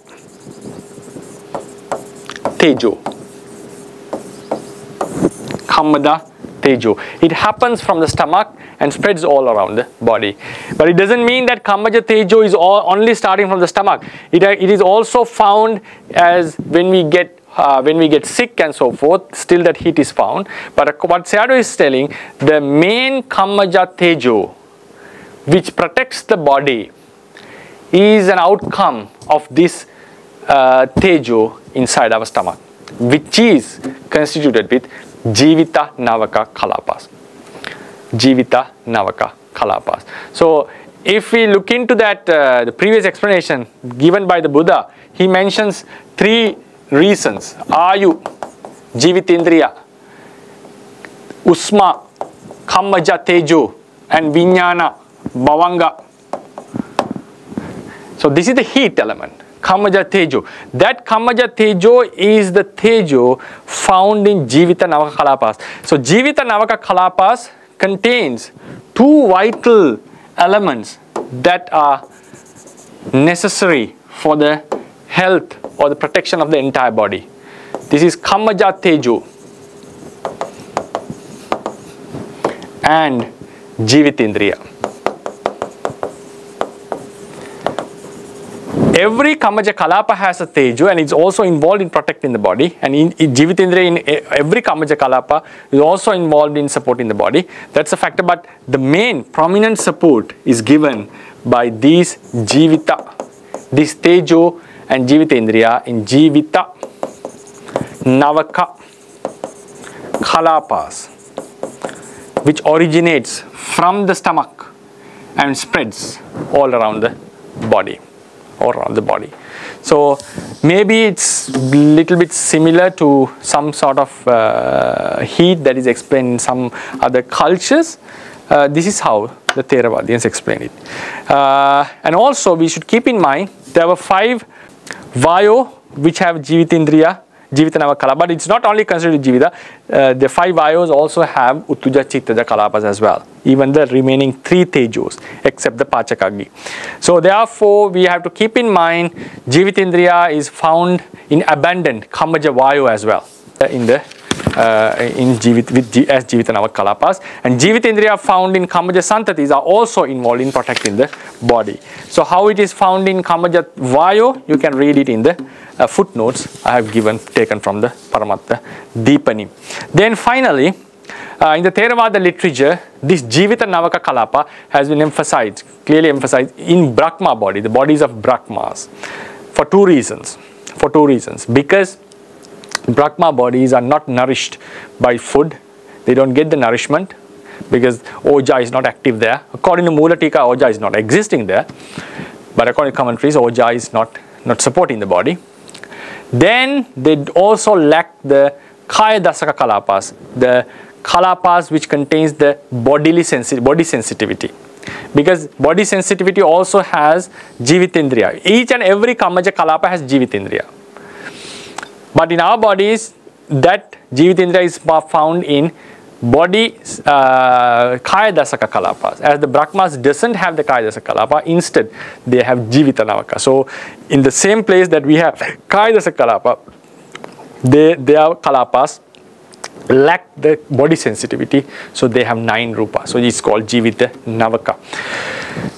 Tejo. Kammaja Tejo. It happens from the stomach and spreads all around the body. But it doesn't mean that Kammaja Tejo is all, only starting from the stomach. It, it is also found as when we get uh, when we get sick and so forth, still that heat is found. But what Sayadaw is telling, the main Kammaja Tejo, which protects the body, is an outcome of this uh, Tejo inside our stomach, which is constituted with Jivita Navaka Kalapas. Jivita Navaka Kalapas. So if we look into that, uh, the previous explanation given by the Buddha, he mentions three reasons Ayu, Jivitindriya, Usma, Kammaja Tejo, and Vijnana, Bhavanga. So this is the heat element. Kamaja Tejo. That Kamaja Tejo is the Tejo found in Jivita Navaka Kalapas. So Jivita Navaka Kalapas contains two vital elements that are necessary for the health or the protection of the entire body. This is Kamaja Tejo and Jivitindriya. Every Kamaja Kalapa has a Tejo and it's also involved in protecting the body and in, in Jivitindriya in eh, every Kamaja Kalapa is also involved in supporting the body. That's a factor but the main prominent support is given by these Jivita, this Tejo and Jivitindriya in Jivita Navaka Kalapas which originates from the stomach and spreads all around the body around the body. So maybe it's little bit similar to some sort of uh, heat that is explained in some other cultures. Uh, this is how the Theravadians explain it. Uh, and also we should keep in mind there were five Vayo which have Jivitindriya, Jivitanava Kala, but it's not only considered Jivita, uh, the five Vayos also have Utuja Chittaja Kalapas as well, even the remaining three Tejos except the Pachakagni. So therefore we have to keep in mind Jivitindriya is found in abundant Kamaja Vayu as well in the uh, in Jivit, with G, as Jivitanava Kalapas and Jivitindriya found in Kamaja Santatis are also involved in protecting the body. So how it is found in Kamaja Vayo, you can read it in the uh, footnotes I have given taken from the Paramattha Dipani. Then finally, uh, in the Theravada literature, this Jivita Navaka Kalapa has been emphasized, clearly emphasized in Brahma body, the bodies of Brahmas, for two reasons. For two reasons. Because Brahma bodies are not nourished by food. They don't get the nourishment because Oja is not active there. According to Mulatika, Oja is not existing there. But according to commentaries, Oja is not, not supporting the body. Then they also lack the Kaya Dasaka Kalapas, the Kalapas which contains the bodily sensi body sensitivity. because body sensitivity also has Jivitindriya. Each and every Kamaja Kalapa has Jivitindriya. But in our bodies, that Jivitindriya is found in body uh, Kaya Dasaka Kalapas. As the Brahmas doesn't have the Kaya Dasaka Kalapa, instead they have Jivita Navaka. So in the same place that we have Kaya Dasaka Kalapa, they, are Kalapas lack the body sensitivity so they have nine rupa so it's called jivita navaka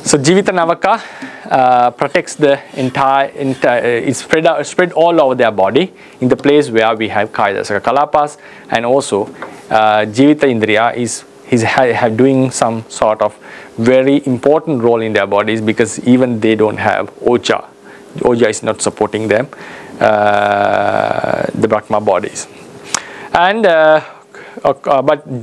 so jivita navaka uh, protects the entire, entire uh, it's spread out, spread all over their body in the place where we have kayadasaka kalapas and also uh, jivita indriya is is have doing some sort of very important role in their bodies because even they don't have oja oja is not supporting them uh, the brahma bodies. And uh, uh, but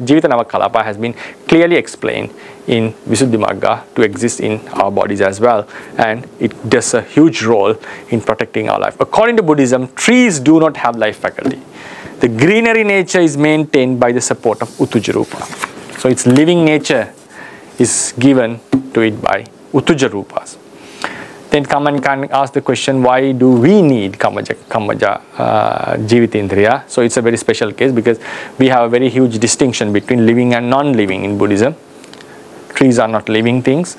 Jivitindriya, Jivitanavakalapa has been clearly explained in Visuddhimagga to exist in our bodies as well and it does a huge role in protecting our life. According to Buddhism, trees do not have life faculty. The greenery nature is maintained by the support of Utujarupa. So its living nature is given to it by Utujarupas then come and can ask the question why do we need kamaja, kamaja uh, jivitindriya so it's a very special case because we have a very huge distinction between living and non-living in buddhism. Trees are not living things.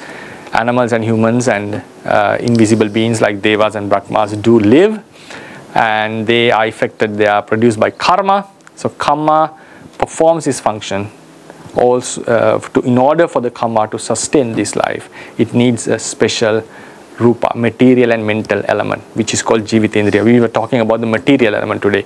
Animals and humans and uh, invisible beings like devas and brahmas do live and they are affected they are produced by karma. So karma performs its function also uh, to, in order for the karma to sustain this life it needs a special rupa, material and mental element, which is called jivitindriya. We were talking about the material element today.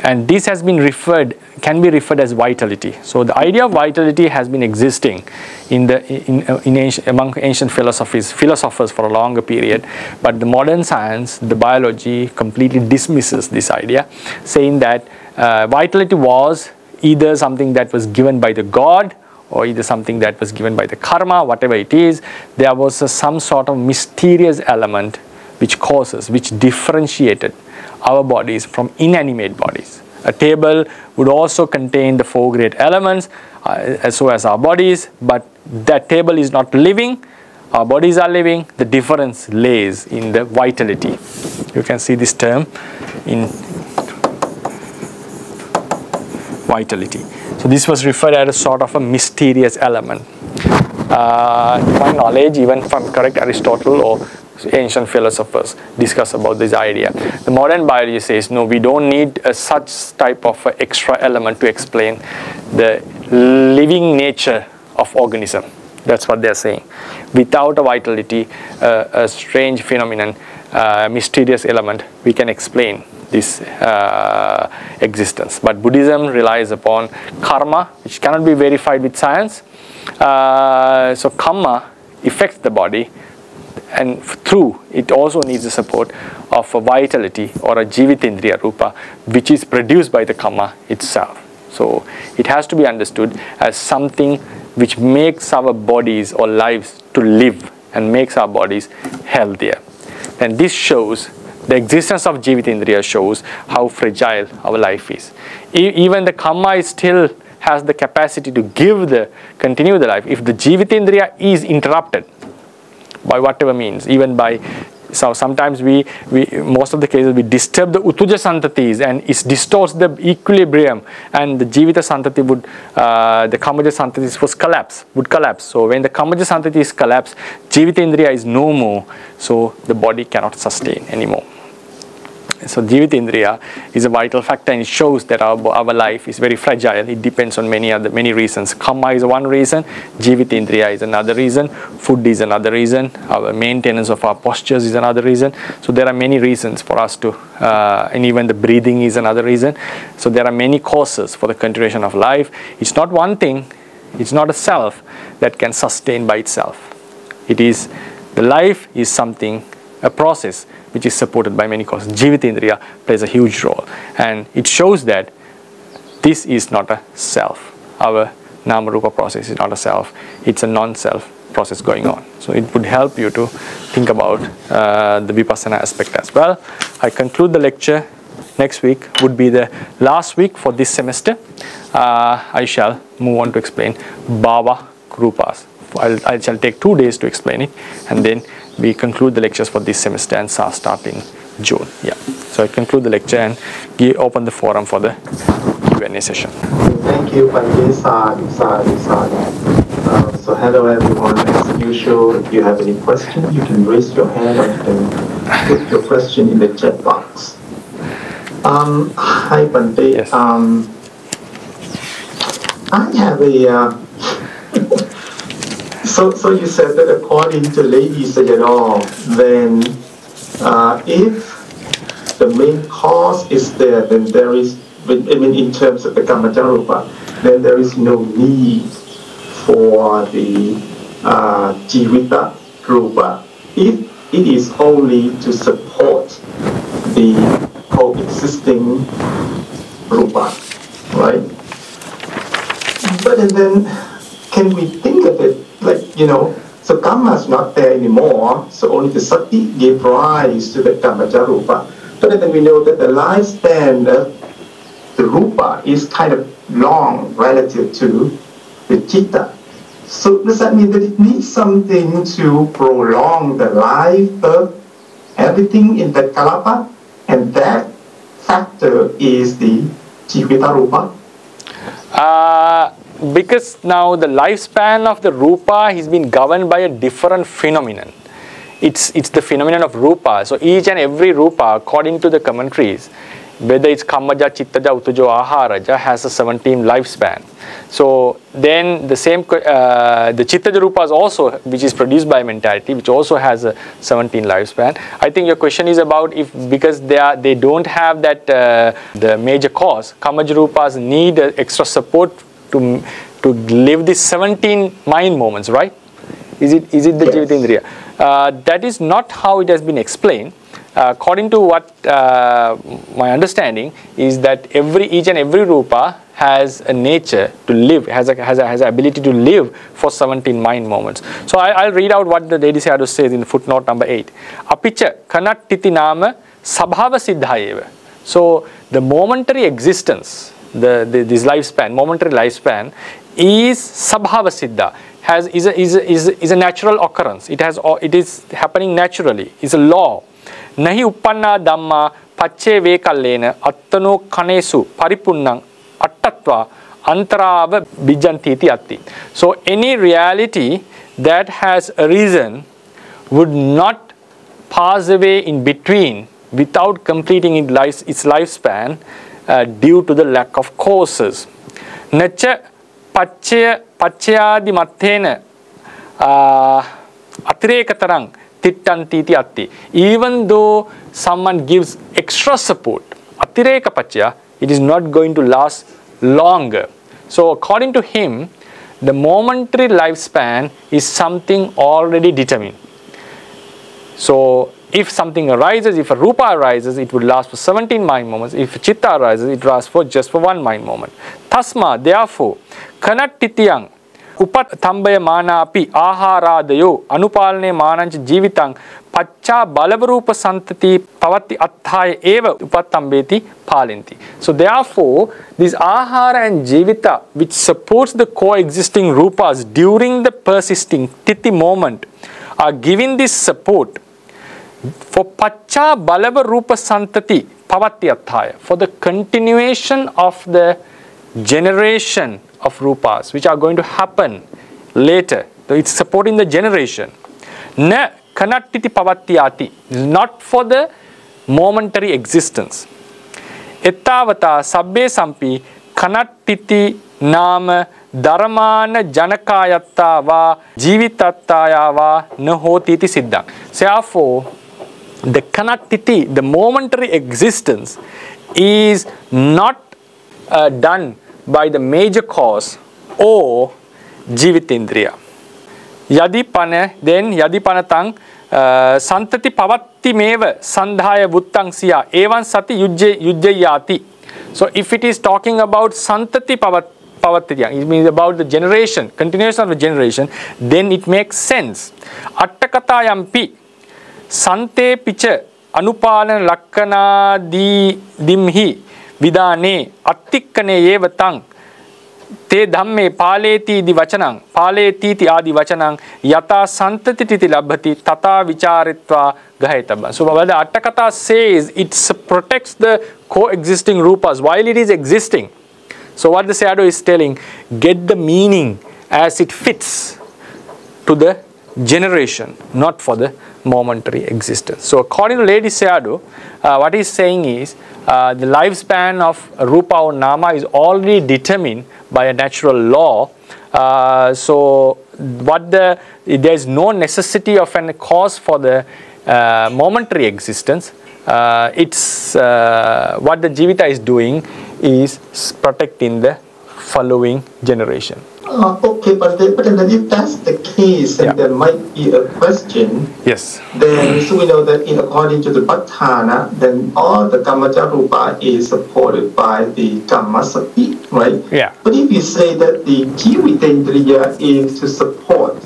And this has been referred, can be referred as vitality. So the idea of vitality has been existing in the in, uh, in ancient, among ancient philosophies, philosophers for a longer period. But the modern science, the biology, completely dismisses this idea, saying that uh, vitality was either something that was given by the god or either something that was given by the karma, whatever it is, there was a, some sort of mysterious element which causes, which differentiated our bodies from inanimate bodies. A table would also contain the four great elements, uh, as so as our bodies, but that table is not living, our bodies are living, the difference lays in the vitality. You can see this term in vitality. So this was referred as a sort of a mysterious element. Uh, my knowledge, even from correct Aristotle or ancient philosophers discuss about this idea. The modern biology says, no, we don't need such type of extra element to explain the living nature of organism. That's what they're saying. Without a vitality, uh, a strange phenomenon, uh, mysterious element, we can explain this uh, existence. But Buddhism relies upon karma, which cannot be verified with science. Uh, so karma affects the body and through it also needs the support of a vitality or a jivitindriya rupa which is produced by the karma itself. So it has to be understood as something which makes our bodies or lives to live and makes our bodies healthier. And this shows the existence of Jivitindriya shows how fragile our life is. E even the karma is still has the capacity to give the, continue the life. If the Jivitindriya is interrupted by whatever means, even by so sometimes we, we most of the cases we disturb the utuja santatis and it distorts the equilibrium and the jivita santati would uh, the kamaja santatis was collapse would collapse so when the kamaja santatis collapse jivita indriya is no more so the body cannot sustain anymore so Jivitindriya is a vital factor and it shows that our, our life is very fragile. It depends on many other many reasons. Karma is one reason, Jivitindriya is another reason, food is another reason, our maintenance of our postures is another reason. So there are many reasons for us to, uh, and even the breathing is another reason. So there are many causes for the continuation of life. It's not one thing, it's not a self that can sustain by itself. It is, the life is something, a process which is supported by many causes. Jivitindriya plays a huge role and it shows that this is not a self. Our Namarupa process is not a self, it's a non-self process going on. So it would help you to think about uh, the Vipassana aspect as well. I conclude the lecture. Next week would be the last week for this semester. Uh, I shall move on to explain Bhava Rupas. I'll, I shall take two days to explain it and then we conclude the lectures for this semester and start starting June. Yeah. So I conclude the lecture and give, open the forum for the Q&A session. Thank you, Bhante. Sadhu, Sadhu, Sadhu. Uh, so hello everyone. As usual, if you have any question, you can raise your hand or you can put your question in the chat box. Um, hi, Bhante. Yes. Um, I have a. Uh, so, so you said that according to ladies Ledi Sayadaw, then uh, if the main cause is there, then there is, I mean, in terms of the Kamajarupa, then there is no need for the uh, Jivita Rupa. If it is only to support the coexisting Rupa, right? But and then, can we think of it like, you know, so Karma is not there anymore, so only the Sati gave rise to the Kamajarupa. But then we know that the lifespan of the Rupa is kind of long relative to the Chitta. So does that mean that it needs something to prolong the life of everything in that Kalapa? And that factor is the Jivita Rupa? Uh, because now the lifespan of the rupa has been governed by a different phenomenon. It's, it's the phenomenon of rupa. So each and every rupa, according to the commentaries, whether it's Kammaja, Chittaja, Utuja, Aharaja, has a 17 lifespan. So then the same, uh, the Chittaja Rupas also, which is produced by mentality, which also has a 17 lifespan. I think your question is about if, because they are, they don't have that, uh, the major cause, Kammaja Rupas need extra support to, to live the 17 mind moments, right? Is it, is it the Yes. Jivitindriya? Uh, that is not how it has been explained. Uh, according to what uh, my understanding is that every each and every rupa has a nature to live, has a, has a, has a ability to live for 17 mind moments. So I, I'll read out what the Ledi Sayadaw says in footnote number 8. Apicha kanattiti nama sabhava siddhayeva. So the momentary existence, the, the this lifespan, momentary lifespan, is sabhava siddha. Has is a, is a, is a, is a natural occurrence. It has it is happening naturally. It's a law. Nahi uppanna dhamma pacche vekallena attano kanesu paripunnang attatva antarava bijantiti atti. So any reality that has arisen would not pass away in between without completing its, lifespan due to the lack of causes. Nacha pachayadi mattena uh, atirekatarang tittantiti atti. Even though someone gives extra support, atireka pachya, it is not going to last longer. So according to him, the momentary lifespan is something already determined. So if something arises, if a rupa arises, it would last for 17 mind moments. If chitta arises, it lasts for just for one mind moment. Tasma, therefore, kanattitiyang upat tambaya manapi ආහාරාදයෝ අනුපාලනය මානංච ජීවිතං පච්චා බලවරූප සන්තති පවත්ති අත්ථාය ඒව උපත්තම්බේති පාලින්ති. So therefore, this ahara and jivita which supports the coexisting rupas during the persisting titi moment are giving this support for pacha balava rupa santati pavatti attaya for the continuation of the generation of rupas which are going to happen later. So it's supporting the generation. Na kanattiti pavattiyati is not for the momentary existence. එත්තාවතා සබ්බේ සම්පි කනට්ටිති නාම ධර්මාන ජනකායත්තාවා ජීවිතත්තායාවා නහෝතීති සිද්ධක්. Therefore, the connectivity, the momentary existence is not uh, done by the major cause or jivitindriya. Yadi pane, then yadi panatang uh, santati pavatti meva sandhaya vuttang siya evan sati yujje yujjayati. So if it is talking about santati pavattiya, it means about the generation, continuation of the generation, then it makes sense. Attakatayampi සන්තේ පිච අනුපාලන ලක්කනාදී දිම්හි විදානේ අත්තික්කනේ ඒවතං තේ ධම්මේ පාලේති ඉදි වචනං පාලේතිති ආදි වචනං යතා සන්තතිටිති ලබ්භති තතා විචාරිත්වා ගහයතබ. So while the Attakatha says it protects the coexisting rupas while it is existing. So what the Sayadaw is telling, get the meaning as it fits to the generation, not for the momentary existence. So according to Ledi Sayadaw, uh, what he's saying is uh, the lifespan of Rupa or Nama is already determined by a natural law. Uh, so what the there is no necessity of a cause for the uh, momentary existence. Uh, it's uh, what the Jivita is doing is protecting the following generation. Uh, okay, but, the, but then if that's the case, then Yeah. there might be a question. Yes. Then, so we know that in according to the Patthana, then all the Kammaja Rupa is supported by the Kammasati, right? Yeah. But if you say that the Jivitindriya is to support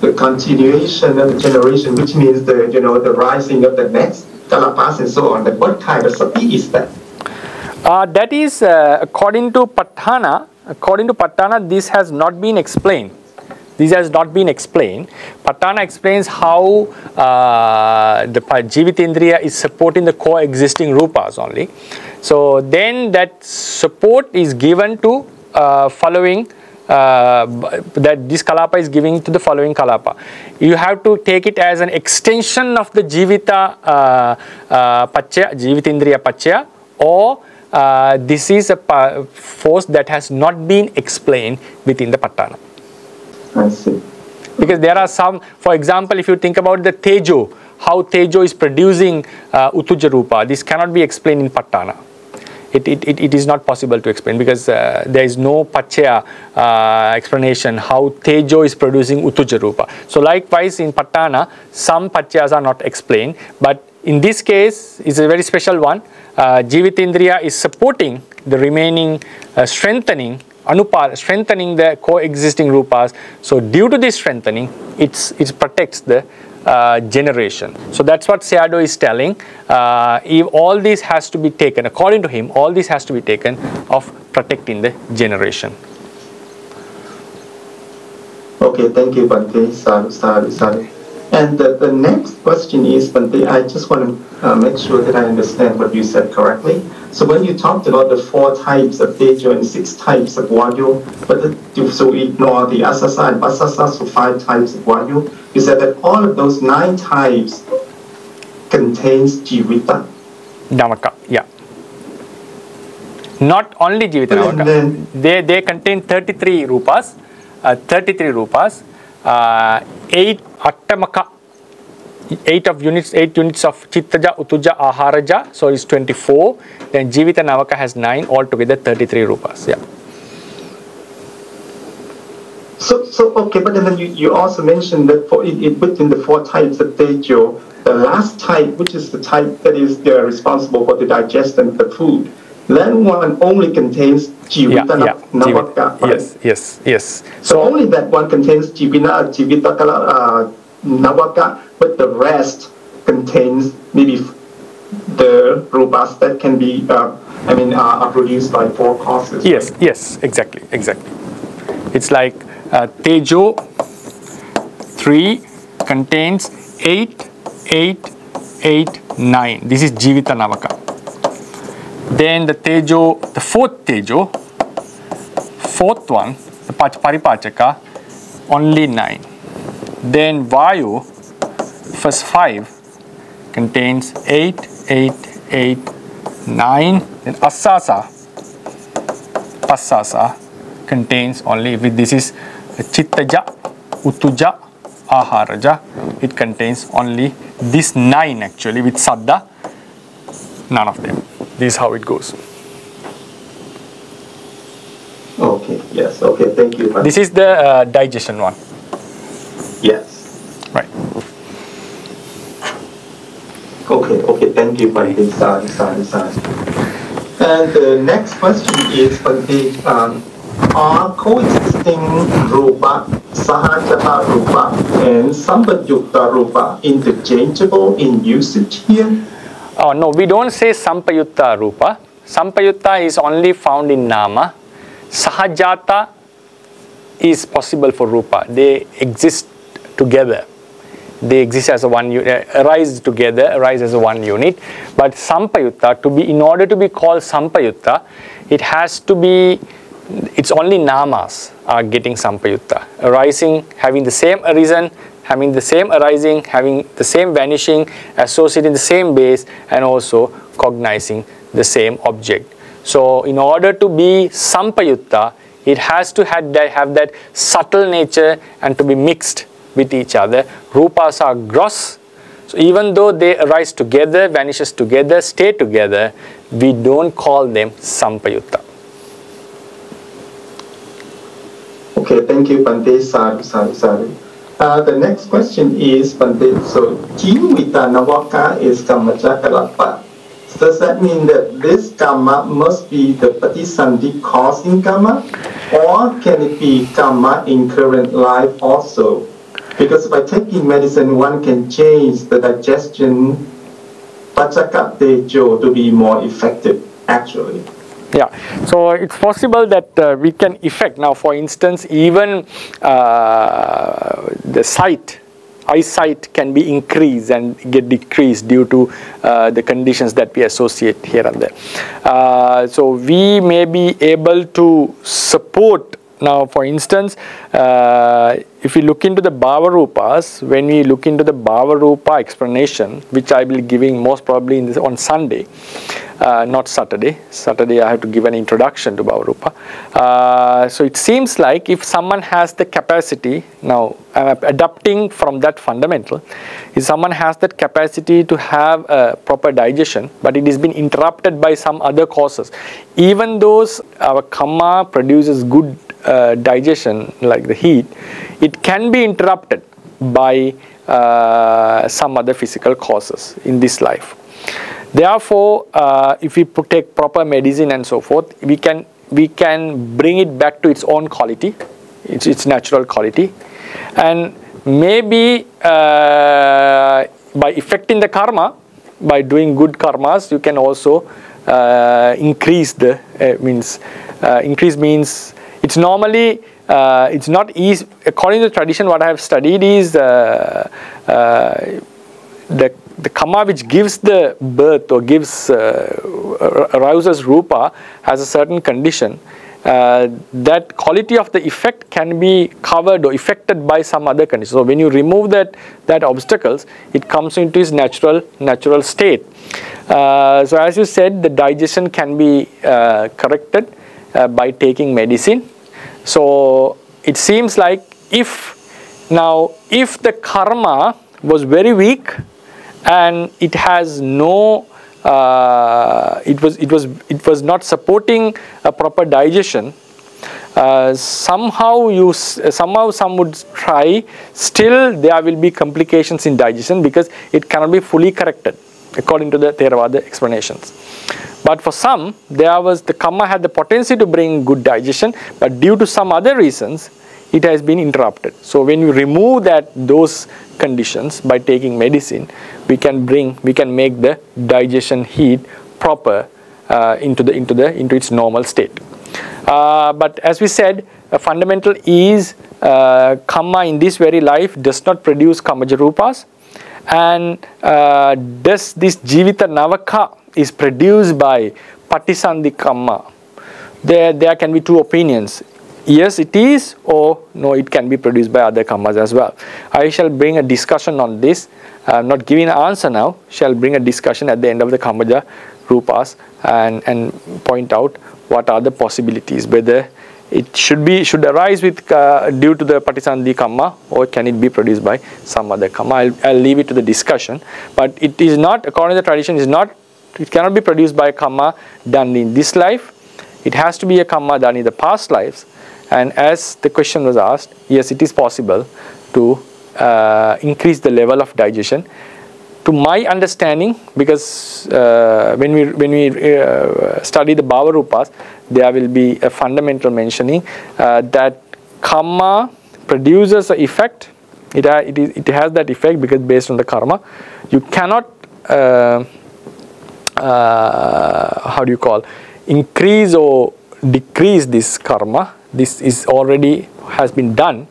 the continuation of the generation, which means the you know the rising of the next Kalapas and so on, then what kind of sati is that? Uh, that is uh, according to Patthana. According to Patthana, this has not been explained. This has not been explained. Patthana explains how uh, the Jivitindriya is supporting the coexisting rupas only. So then that support is given to uh, following uh, that this kalapa is giving to the following kalapa. You have to take it as an extension of the jivita uh, uh, pachya, jivitindriya pachya, or uh, this is a force that has not been explained within the patthana. I see. Because there are some, for example, if you think about the Tejo, how Tejo is producing uh, Utuja Rupa, this cannot be explained in Patthana. It, it, it, it is not possible to explain because uh, there is no Pachya uh, explanation how Tejo is producing Utujarupa. So likewise in Patthana, some Pachyas are not explained, but in this case, it's a very special one. Uh, Jivitindriya is supporting the remaining uh, strengthening anupa strengthening the coexisting rupas so due to this strengthening it's it protects the uh, generation so that's what Sayadaw is telling uh, if all this has to be taken according to him all this has to be taken of protecting the generation Okay, thank you, Bhante. Sorry, sorry, sorry. And the, the next question is, Bhante, I just want to uh, make sure that I understand what you said correctly. So when you talked about the four types of Tejo and six types of Vayu, but the, so we ignore the Asasa and Passasa, so five types of Vayu, you said that all of those nine types contains Jivita. Navaka yeah not only Jivita they, they contain 33 rupas uh, 33 rupas uh, 8 Attamaka. 8 of units 8 units of Chittaja Utuja Aharaja. So it's 24 then Jivita Navaka has 9 altogether 33 rupas yeah. So, so okay, but then you, you also mentioned that for it, it within the four types of Tejo, the last type, which is the type that is uh, responsible for the digestion of the food, that one only contains yeah Jivita yeah Navaka. Right? yes yes yes So, only that one contains Jivina, Jivita Kala, uh, Navaka, but the rest contains maybe the robust that can be, uh, I mean, uh, are produced by four causes. right? Yes, yes, exactly, exactly. It's like uh, Tejo 3 contains 8, 8, 8, 9. This is Jivita Navaka. Then the Tejo, the fourth Tejo, fourth one, the Pach- Paripachaka, only 9. Then Vayu, first 5, contains 8, 8, 8, 9. Then Asasa, Passasa contains only with this is Chittaja, Utuja, Aharaja. It contains only this nine actually with Saddha, none of them. This is how it goes. Okay, yes, okay, thank you. This is the uh, digestion one, Yes. right? Okay, okay, thank you, Bhante. Sorry, sorry, sorry. And the next question is, Bhante, um, are coexisting rupa, sahajata rupa, and sambayukta rupa interchangeable in usage here? Oh no, we don't say Sampayutta Rupa. Sampayutta is only found in Nama. Sahajata is possible for rupa. They exist together. They exist as a one unit, uh, arise together, arise as a one unit. But sampayutta, to be in order to be called sampayutta, it has to be it's only namas are getting sampayutta, arising, having the same arisen, having the same arising, having the same vanishing, associating the same base, and also cognizing the same object. So in order to be sampayutta, it has to have that, have that subtle nature and to be mixed with each other. Rupas are gross. So even though they arise together, vanishes together, stay together, we don't call them sampayutta. Okay, thank you, Bhante. Sorry, sorry, sorry. Uh, the next question is, Bhante, so Jivita Navaka is Kammajakalapa. Does that mean that this karma must be the patisandhi causing karma? Or can it be karma in current life also? Because by taking medicine, one can change the digestion pachaka tejo to be more effective, actually. Yeah, so it's possible that uh, we can effect now, for instance, even uh, the sight eyesight can be increased and get decreased due to uh, the conditions that we associate here and there. Uh, so we may be able to support now for instance uh, if we look into the Bhavarupas when we look into the Bhavarupa explanation which I will be giving most probably this, on Sunday uh, not Saturday. Saturday I have to give an introduction to Bhavarupa. Uh, so it seems like if someone has the capacity, now I'm adapting from that fundamental, if someone has that capacity to have a proper digestion, but it has been interrupted by some other causes, even those our karma produces good uh, digestion like the heat, it can be interrupted by uh, some other physical causes in this life. Therefore, uh, if we take proper medicine and so forth, we can we can bring it back to its own quality, its, its natural quality, and maybe uh, by affecting the karma, by doing good karmas, you can also uh, increase the uh, means uh, increase means it's normally uh, it's not easy according to tradition. What I have studied is the the karma which gives the birth or gives uh, arouses rupa has a certain condition uh, that quality of the effect can be covered or affected by some other condition. So when you remove that that obstacles, it comes into its natural natural state. Uh, so as you said, the digestion can be uh, corrected uh, by taking medicine. So it seems like if now if the karma was very weak and it has no uh, it was it was it was not supporting a proper digestion uh, somehow you somehow some would try still there will be complications in digestion because it cannot be fully corrected according to the Theravada explanations. But for some there was the karma had the potency to bring good digestion but due to some other reasons it has been interrupted. So when you remove that those conditions by taking medicine we can bring we can make the digestion heat proper uh, into the into the into its normal state. Uh, but as we said a fundamental is uh, karma in this very life does not produce kamaja rupas and uh, does this jivita navaka is produced by patisandhi karma there there can be two opinions yes it is or no it can be produced by other karmas as well. I shall bring a discussion on this. I am not giving an answer now, shall bring a discussion at the end of the Kamaja Rupas and, and point out what are the possibilities, whether it should be should arise with uh, due to the patisandhi karma or can it be produced by some other karma I'll, I'll leave it to the discussion. But it is not according to the tradition is not it cannot be produced by karma done in this life. It has to be a karma done in the past lives. And as the question was asked, yes, it is possible to uh, increase the level of digestion. To my understanding, because uh, when we when we uh, study the Bhavarupas, there will be a fundamental mentioning uh, that karma produces an effect. It, it, is, it has that effect because based on the karma, you cannot uh, uh, how do you call increase or decrease this karma. This is already has been done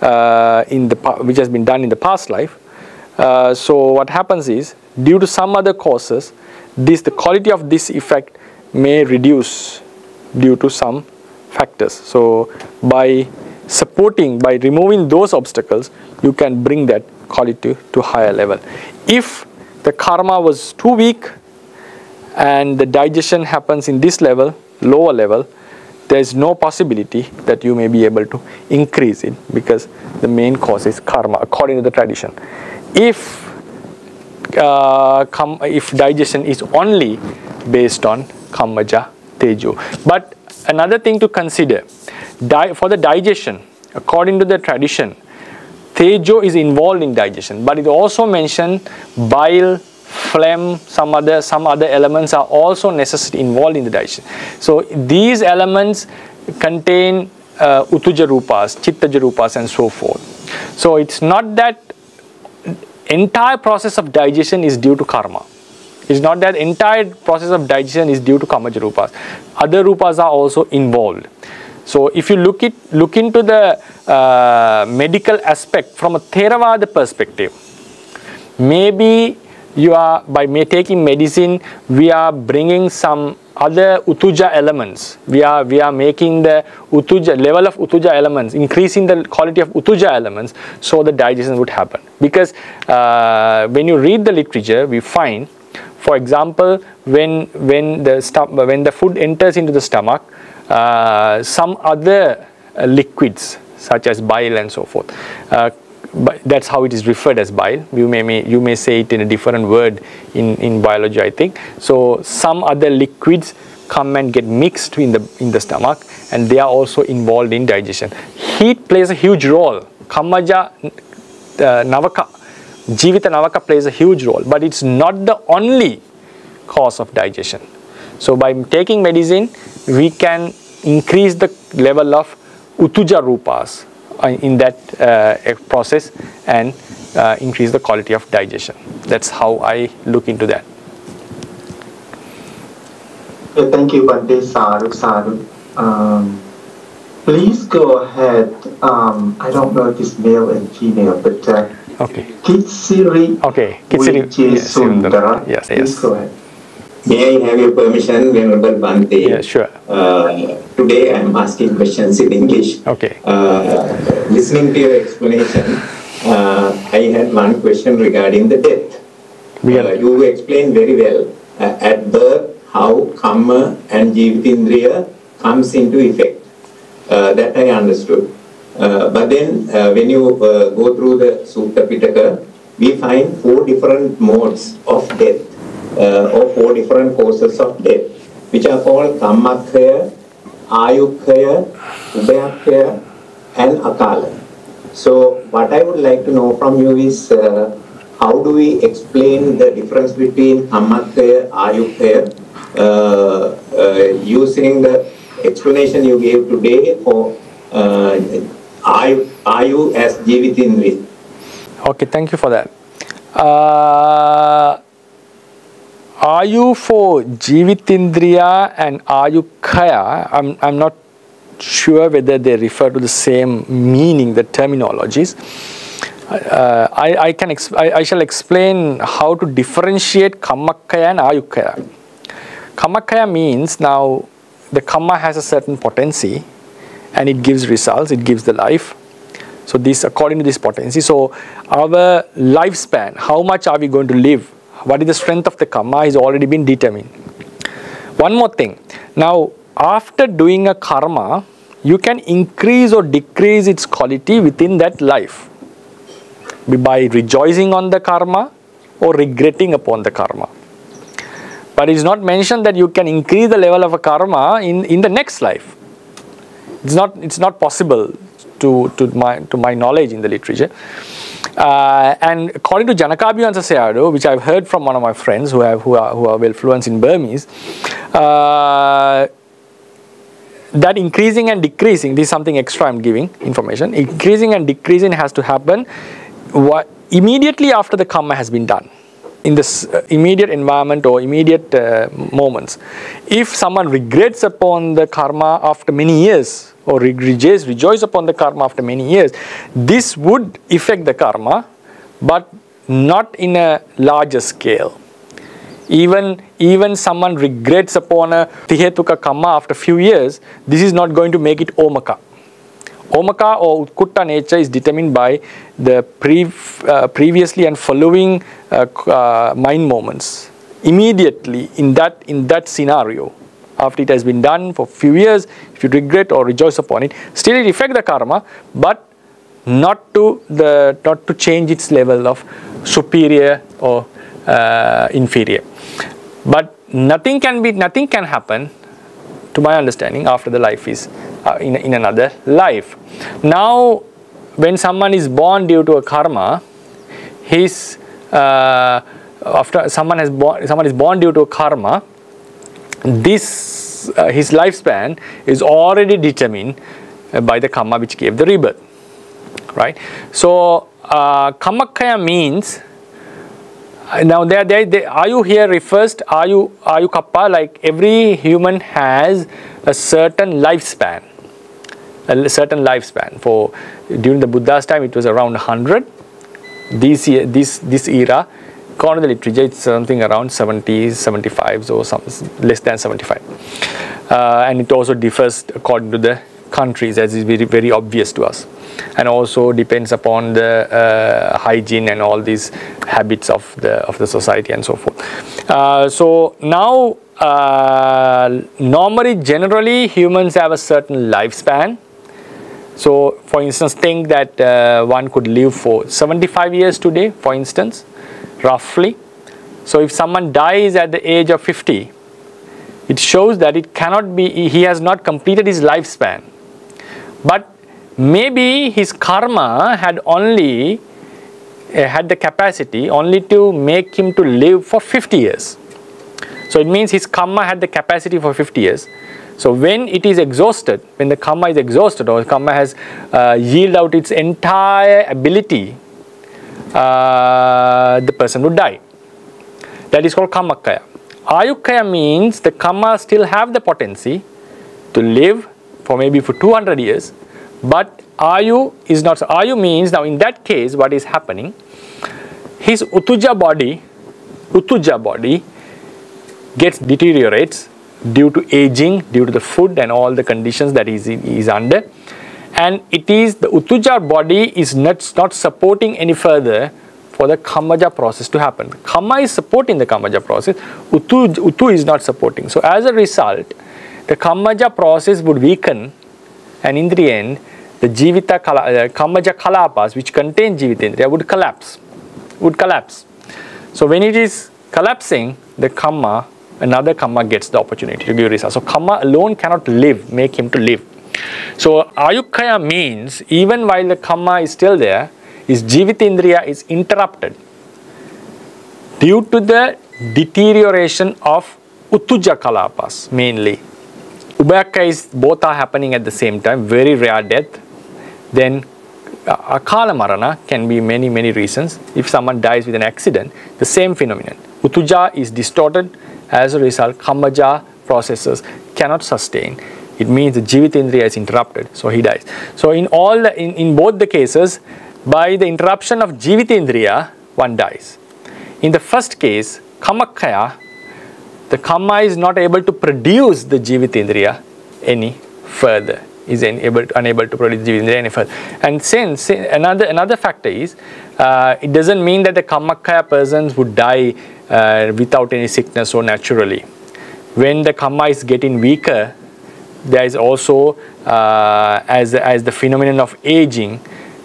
uh, in the which has been done in the past life. Uh, so what happens is due to some other causes, this the quality of this effect may reduce due to some factors. So by supporting, by removing those obstacles, you can bring that quality to higher level. If the karma was too weak and the digestion happens in this level, lower level, there is no possibility that you may be able to increase it because the main cause is karma according to the tradition. If uh, if digestion is only based on kammaja tejo. But another thing to consider, for the digestion, according to the tradition, tejo is involved in digestion, but it also mentioned bile, phlegm, some other some other elements are also necessary involved in the digestion. So these elements contain uh, utuja rupas, rupas, and so forth. So it's not that entire process of digestion is due to karma. It's not that entire process of digestion is due to kamaja rupas. Other rupas are also involved. So if you look it look into the uh, medical aspect from a Theravada perspective, maybe you are by taking medicine we are bringing some other utuja elements. We are we are making the utuja level of utuja elements increasing the quality of utuja elements so the digestion would happen. Because uh, when you read the literature we find for example when when the when the food enters into the stomach uh, some other uh, liquids such as bile and so forth uh, but that's how it is referred as bile. You may, may, you may say it in a different word in, in biology, I think. So some other liquids come and get mixed in the in the stomach, and they are also involved in digestion. Heat plays a huge role. Kammaja uh, Navaka, Jivita Navaka plays a huge role, but it's not the only cause of digestion. So by taking medicine, we can increase the level of utuja rupas, in that uh, process and uh, increase the quality of digestion. That's how I look into that. thank you, Bhante Sadhu Saru. Um, please go ahead. Um, I don't know if it's male and female, but uh, okay. Kitsiri okay. Kitsiri yes, Sundara. Yes, please yes. go ahead. May I have your permission, Venerable Bhante? Yeah, sure. Uh, today I am asking questions in English. Okay. Uh, listening to your explanation, uh, I had one question regarding the death. We Uh, you explained very well uh, at birth how karma and jivitindriya comes into effect. Uh, that I understood. But then when you uh, go through the Sutta Pitaka, we find four different modes of death or four different causes of death, which are called Kammakhaya, Ayukhaya, Ubhayakhaya, and Akala. So what I would like to know from you is uh, how do we explain the difference between Kammakhaya, Ayukhaya, uh, uh, using the explanation you gave today for uh, Ayu, Ayu as Jivitindri. Okay, thank you for that. Uh, Ayu for Jivitindriya and Ayukhaya, I'm, I'm not sure whether they refer to the same meaning, the terminologies. Uh, I, I, can I, I, shall explain how to differentiate Kammakhaya and Ayukhaya. Kammakhaya means now the Kamma has a certain potency and it gives results, it gives the life. So this according to this potency. So our lifespan, how much are we going to live? What is the strength of the karma has already been determined. One more thing. Now after doing a karma, you can increase or decrease its quality within that life by rejoicing on the karma or regretting upon the karma. But it's not mentioned that you can increase the level of a karma in, in the next life. It's not, it's not possible to, to, my, to my knowledge in the literature. Uh, and according to Janakabhivamsa Sayadaw, which I've heard from one of my friends who, have, who, are, who are well fluent in Burmese, uh, that increasing and decreasing, this is something extra I'm giving information, increasing and decreasing has to happen what, immediately after the karma has been done. in this uh, immediate environment or immediate uh, moments. If someone regrets upon the karma after many years or rejoice, rejoice upon the karma after many years, this would affect the karma, but not in a larger scale. Even, even someone regrets upon a tihetuka karma after few years, this is not going to make it omaka. Omaka or Utkutta nature is determined by the pre, uh, previously and following uh, uh, mind moments. Immediately in that, in that scenario, after it has been done for few years, if you regret or rejoice upon it, still it affects the karma, but not to the not to change its level of superior or uh, inferior. But nothing can be nothing can happen, to my understanding, after the life is uh, in, in another life. Now, when someone is born due to a karma, his uh, after someone has born someone is born due to a karma, this uh, his lifespan is already determined uh, by the karma which gave the rebirth, right? So, uh, kammakhaya means uh, now there, there ayu here refers to ayu ayu kappa? Like every human has a certain lifespan a certain lifespan. For during the buddha's time it was around 100 this this this era according to the literature it's something around 70 75 or some less than 75 uh, and it also differs according to the countries as is very very obvious to us and also depends upon the uh, hygiene and all these habits of the of the society and so forth. Uh, so now uh, normally generally humans have a certain lifespan. So for instance think that uh, one could live for 75 years today for instance roughly. So if someone dies at the age of 50 it shows that it cannot be he has not completed his lifespan but maybe his karma had only uh, had the capacity only to make him to live for 50 years. So it means his karma had the capacity for 50 years. So when it is exhausted, when the karma is exhausted or karma has uh, yielded out its entire ability, uh, the person would die. That is called kammakhaya. Ayukhaya means the karma still have the potency to live for maybe for 200 years but Ayu is not, Ayu means now in that case what is happening, his Utuja body, Utuja body gets deteriorates due to aging, due to the food and all the conditions that he is under. And it is the Utuja body is not, not supporting any further for the Kamaja process to happen. Kama is supporting the Kamaja process, Utu, Utu is not supporting. So as a result, the Kamaja process would weaken and in the end the Jivita kala, uh, Kamaja Kalapas which contain Jivitindriya would collapse, would collapse. So when it is collapsing, the Kamma, another Kamma gets the opportunity to give result. So Kamma alone cannot live, make him to live. So Ayukhaya means even while the Kamma is still there, is his Jivitindriya is interrupted due to the deterioration of Utuja Kalapas mainly. Ubhayaka is both are happening at the same time, very rare death. Then akala marana can be many many reasons. If someone dies with an accident the same phenomenon. Utuja is distorted. As a result kamaja processes cannot sustain it means the jivitindriya is interrupted so he dies so in all the, in, in both the cases by the interruption of jivitindriya one dies in the first case kammakhaya the kama is not able to produce the jivitindriya any further is able to, unable to produce Jivindra any further. And since another another factor is, uh, it doesn't mean that the Kammakhaya persons would die uh, without any sickness or naturally. When the Kama is getting weaker, there is also uh, as as the phenomenon of aging.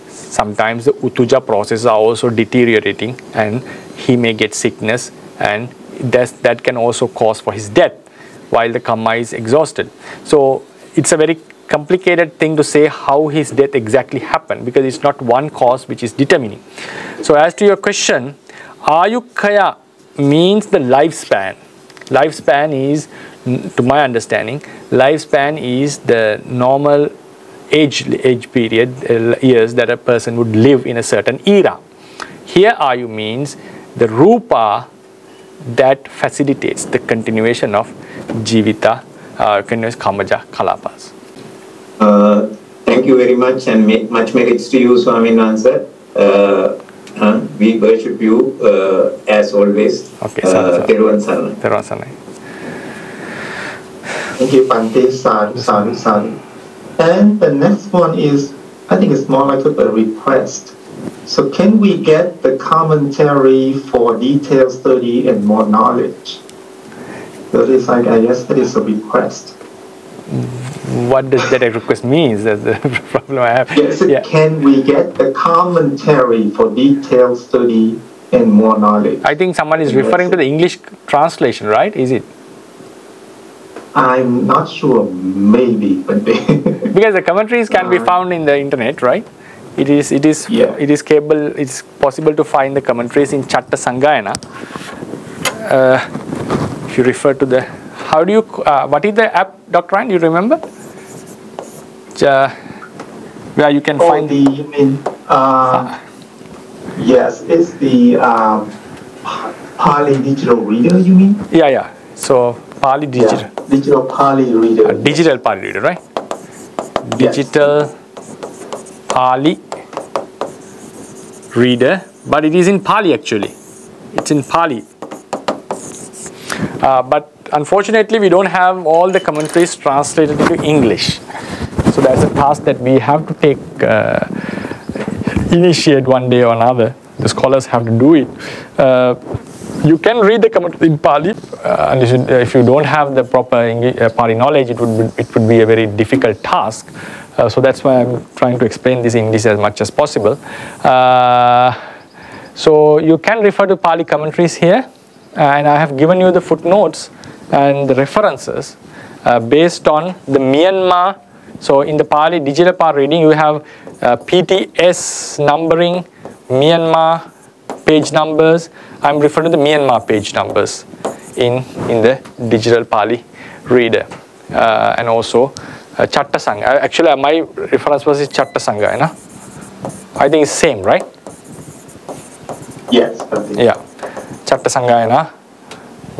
Sometimes the utuja processes are also deteriorating, and he may get sickness, and that that can also cause for his death while the karma is exhausted. So it's a very complicated thing to say how his death exactly happened because it's not one cause which is determining. So as to your question, Ayukhaya means the lifespan. Lifespan is, to my understanding, lifespan is the normal age, age period, uh, years that a person would live in a certain era. Here Ayu means the rupa that facilitates the continuation of jivita, uh, continuous kamaja kalapas. Uh, thank you very much and ma- much merits to you, Swami Nansa. Uh, uh, we worship you uh, as always. Okay, uh. Theruwan Saranai. Thank you, Bhante. Sadhu, sadhu, sadhu. And the next one is, I think it's more like a request. So can we get the commentary for detailed study and more knowledge? That is like, I guess that is a request. What does that request mean? That's the problem I have. Yes, Yeah. can we get the commentary for detailed study and more knowledge? I think someone is referring to the English translation, right? Is it? I'm not sure, maybe, but Because the commentaries can be found in the internet, right? It is it is Yeah. it is capable. It's possible to find the commentaries in Chatta Sangayana. Uh, if you refer to the, how do you? Uh, what is the app, Doctor Ryan? You remember? Uh, where you can oh, find the, you mean, uh, yes, it's the um, Pali digital reader, you mean? yeah yeah. So Pali digital Yeah, digital Pali reader. uh, digital Pali reader, right? Yes. Digital Pali reader, but it is in Pali actually. It's in Pali. Uh, but unfortunately, we don't have all the commentaries translated into English. So that's a task that we have to take, uh, initiate one day or another. The scholars have to do it. Uh, you can read the commentary in Pali, uh, and if you, if you don't have the proper English, uh, Pali knowledge, it would be, it would be a very difficult task. Uh, so that's why I'm trying to explain this in English as much as possible. Uh, so you can refer to Pali commentaries here, and I have given you the footnotes and the references uh, based on the Myanmar. So in the Pali digital Pali reading, you have uh, PTS numbering, Myanmar page numbers. I'm referring to the Myanmar page numbers in in the digital Pali reader, uh, and also uh, Chatta Sangha. Uh, Actually, uh, my reference was is Chatta Sangha, you know? I think it's same, right? Yes, Yeah. Chatta Sangayana,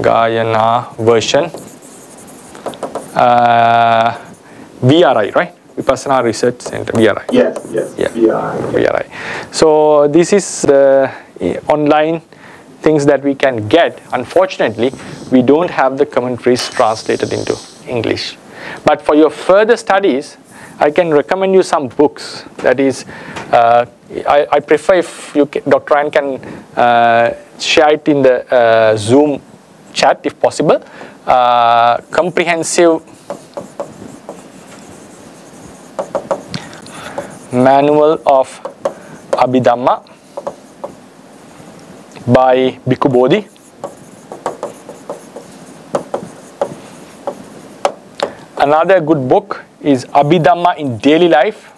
Gayana version. Uh, VRI, right? Vipassana Research Center, VRI. Yes, yes, Yeah. yeah. VRI. So this is the online things that we can get. Unfortunately, we don't have the commentaries translated into English. But for your further studies, I can recommend you some books. That is, uh, I, I prefer if you, Dr. Ryan can uh, share it in the uh, Zoom chat if possible. Uh, comprehensive Manual of Abhidhamma by Bhikkhu Bodhi. Another good book is Abhidhamma in Daily Life.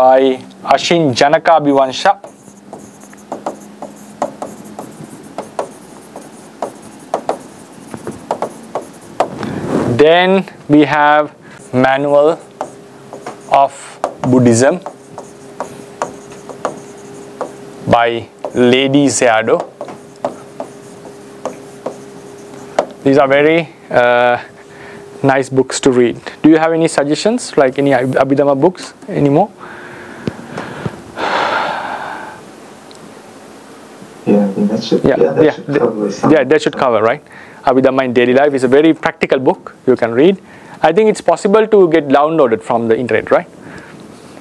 by Ashin Janakabhivamsa. Then we have Manual of Buddhism by Ledi Sayadaw. These are very uh, nice books to read. Do you have any suggestions, like any Ab- Abhidhamma books anymore? Yeah, I think that should, Yeah, yeah, that yeah, should cover yeah, that should cover, right? Abhidhamma in Daily Life is a very practical book you can read. I think it's possible to get downloaded from the internet, right?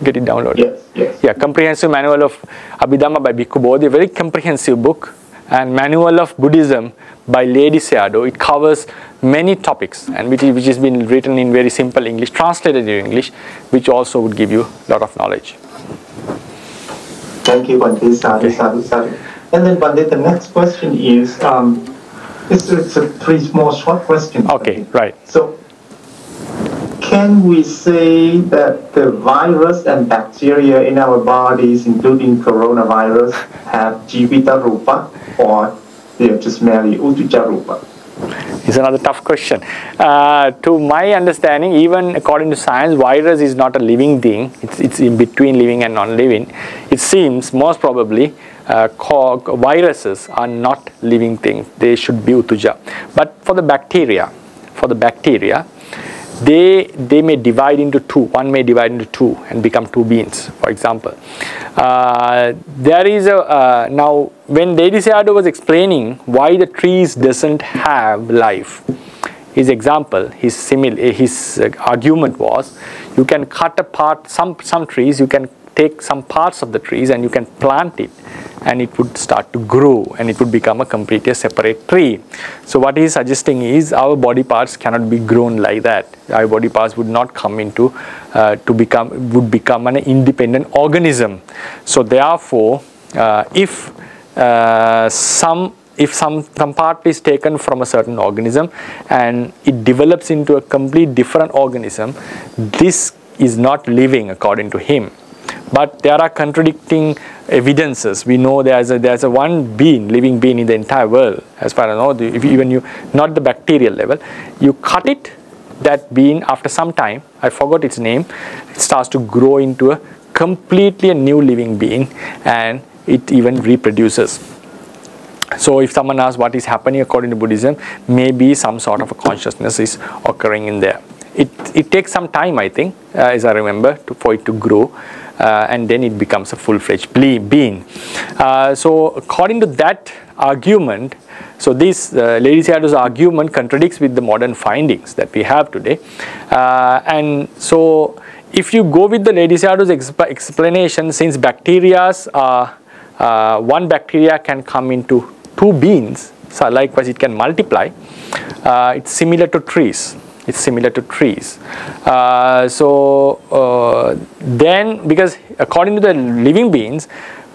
Get it downloaded. Yes, yes. Yeah, Comprehensive Manual of Abhidhamma by Bhikkhu Bodhi, a very comprehensive book. And Manual of Buddhism by Ledi Sayadaw. It covers many topics and which, is, which has been written in very simple English, translated in English, which also would give you a lot of knowledge. Thank you, Bhante. Sadhu, Okay. sadhu, sadhu. And then, Bhante, the next question is, um, it's, it's a three small short questions. Okay, right. So, can we say that the virus and bacteria in our bodies, including coronavirus, have jivita rupa or they are just merely utuja rupa? It's another tough question. Uh, to my understanding, even according to science, virus is not a living thing. It's, it's in between living and non-living. It seems most probably uh, viruses are not living things. They should be utuja. But for the bacteria, for the bacteria, they they may divide into two. One may divide into two and become two beans for example. Uh, there is a uh, now when Sayadaw was explaining why the trees doesn't have life his example his simil his uh, argument was you can cut apart some some trees you can take some parts of the trees and you can plant it and it would start to grow and it would become a completely separate tree. So what he is suggesting is our body parts cannot be grown like that. Our body parts would not come into uh, to become would become an independent organism. So therefore, uh, if uh, some if some, some part is taken from a certain organism and it develops into a complete different organism, this is not living according to him but there are contradicting evidences. We know there's a, there's a one being, living being in the entire world, as far as I know, if even you, not the bacterial level, you cut it, that being after some time, I forgot its name, it starts to grow into a completely a new living being and it even reproduces. So if someone asks what is happening according to Buddhism, maybe some sort of a consciousness is occurring in there. It, it takes some time, I think, uh, as I remember, to, for it to grow and then it becomes a full-fledged being. Uh, so according to that argument, so this uh, Ledi Sayadaw's argument contradicts with the modern findings that we have today. Uh, and so if you go with the Ledi Sayadaw's exp explanation, since bacteria are, uh, one bacteria can come into two beans, so likewise it can multiply, uh, it's similar to trees it's similar to trees. Uh, so uh, then, because according to the living beings,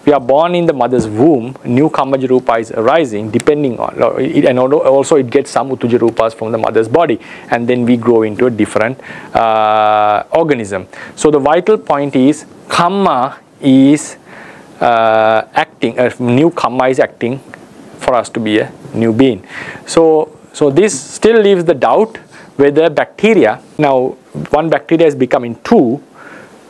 we are born in the mother's womb, new Kammaja Rupa is arising depending on, and also it gets some Utuja Rupas from the mother's body and then we grow into a different uh, organism. So the vital point is Kamma is uh, acting, a new Kamma is acting for us to be a new being. So, so this still leaves the doubt whether bacteria, now one bacteria is becoming two,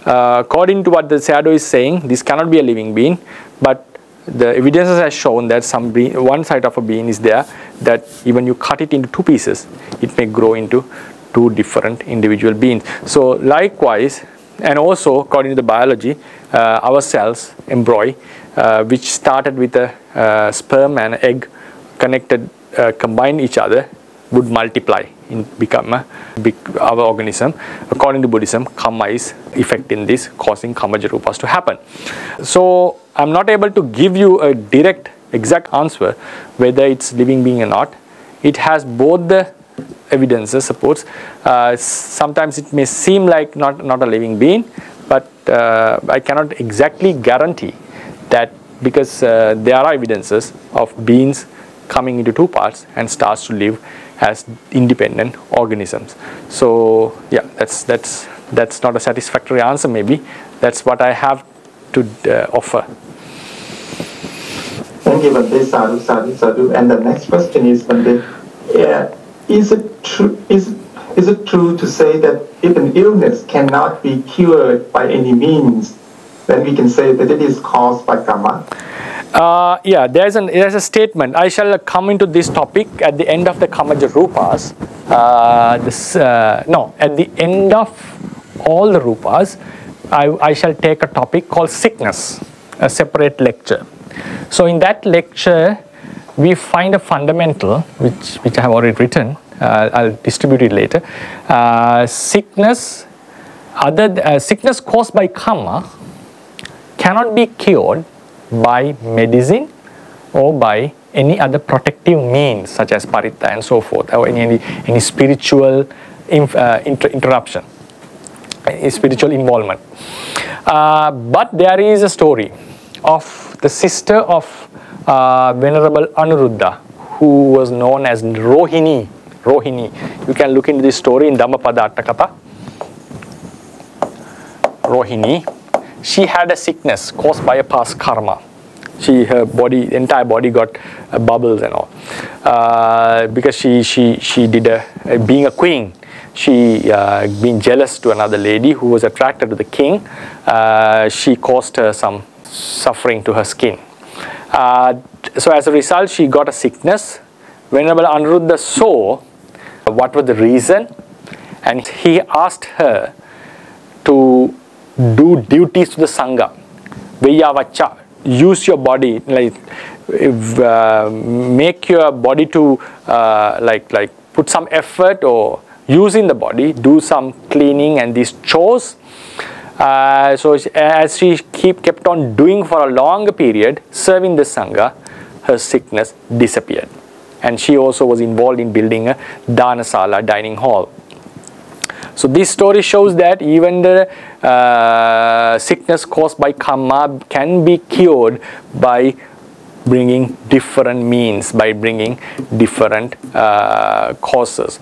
uh, according to what the Sayadaw is saying, this cannot be a living being, but the evidences has shown that some being, one side of a bean is there that even you cut it into two pieces, it may grow into two different individual beings. So likewise, and also according to the biology, uh, our cells, embryo, uh, which started with a uh, sperm and egg connected, uh, combine each other, would multiply in become a our organism. According to buddhism karma is effect in this causing kammaja rupas to happen. So i'm not able to give you a direct exact answer whether it's living being or not. It has both the evidences supports uh, sometimes it may seem like not not a living being but uh, i cannot exactly guarantee that because uh, there are evidences of beings coming into two parts and starts to live as independent organisms. So yeah, that's that's that's not a satisfactory answer. Maybe that's what I have to uh, offer. Thank you, Bhante. Sadhu, sadhu, sadhu. And the next question is, Bhante, yeah, is it true? Is is it true to say that if an illness cannot be cured by any means, then we can say that it is caused by karma? Uh, yeah, there's, an, there's a statement. I shall come into this topic at the end of the Kammaja Rupas. Uh, this, uh, no, at the end of all the Rupas, I, I shall take a topic called sickness, a separate lecture. So in that lecture, we find a fundamental, which, which I have already written. Uh, I'll distribute it later. Uh, sickness, other uh, sickness caused by karma cannot be cured by medicine or by any other protective means such as paritta and so forth or any, any, any spiritual uh, inter interruption, spiritual involvement. Uh, but there is a story of the sister of uh, Venerable Anuruddha who was known as Rohini. Rohini. You can look into this story in Dhammapada Atthakatha. Rohini she had a sickness caused by a past karma. She, her body, entire body got uh, bubbles and all. Uh, because she, she, she did a, uh, being a queen, she uh, being jealous to another lady who was attracted to the king, uh, she caused her some suffering to her skin. Uh, so as a result, she got a sickness. Venerable Anuruddha saw what was the reason and he asked her to do duties to the Sangha. Veyyavacca, use your body, like if, uh, make your body to uh, like like put some effort or using the body, do some cleaning and these chores. Uh, so as she keep kept on doing for a longer period, serving the Sangha, her sickness disappeared. And she also was involved in building a Dhanasala dining hall. So this story shows that even the uh, sickness caused by karma can be cured by bringing different means, by bringing different uh, causes.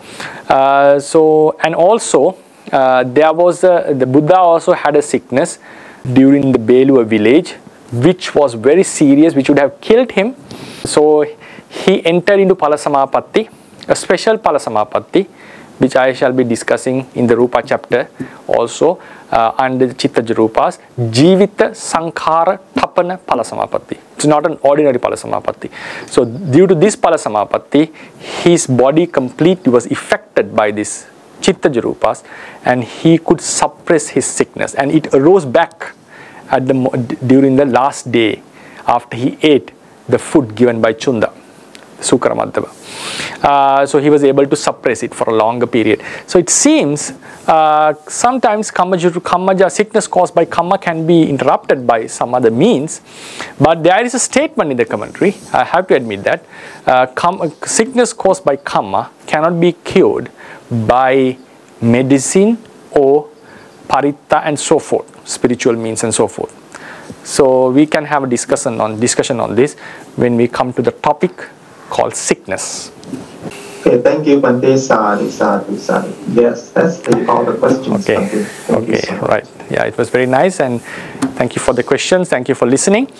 Uh, so and also uh, there was a, the Buddha also had a sickness during the Beluva village which was very serious which would have killed him. So he entered into Phalasamapatti, a special Phalasamapatti which I shall be discussing in the Rupa chapter also uh, under Chitta Rupas, Jivita Sankhara Tapana Phalasamapatti. It's not an ordinary Phalasamapatti. So due to this Phalasamapatti, his body completely was affected by this Chitta Rupas and he could suppress his sickness and it arose back at the, during the last day after he ate the food given by Chunda. Sukaramaddava. Uh, so he was able to suppress it for a longer period. So it seems uh, sometimes Kammaja, sickness caused by Kamma can be interrupted by some other means. But there is a statement in the commentary, I have to admit that, uh, sickness caused by Kamma cannot be cured by medicine or paritta and so forth, spiritual means and so forth. So we can have a discussion on discussion on this when we come to the topic called sickness. Okay, thank you. Yes, that's the, all the questions. Okay, okay, right. Yeah, it was very nice, and thank you for the questions. Thank you for listening.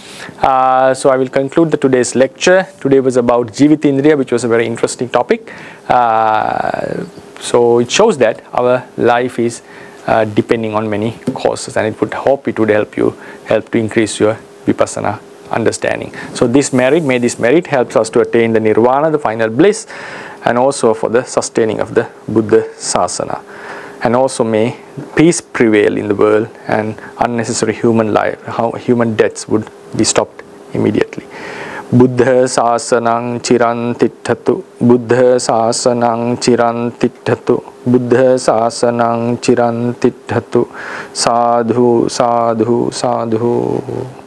Uh, so I will conclude the today's lecture. Today was about Jivitindriya, which was a very interesting topic. Uh, so it shows that our life is uh, depending on many causes, and it would hope it would help you help to increase your vipassana understanding. So this merit, may this merit helps us to attain the nirvana, the final bliss, and also for the sustaining of the Buddha Sasana. And also may peace prevail in the world and unnecessary human life, how human deaths would be stopped immediately. Buddha Sasanang Chirantithatu Buddha Sasanang Chirantithatu Buddha Sasanang Chirantithatu Sadhu Sadhu Sadhu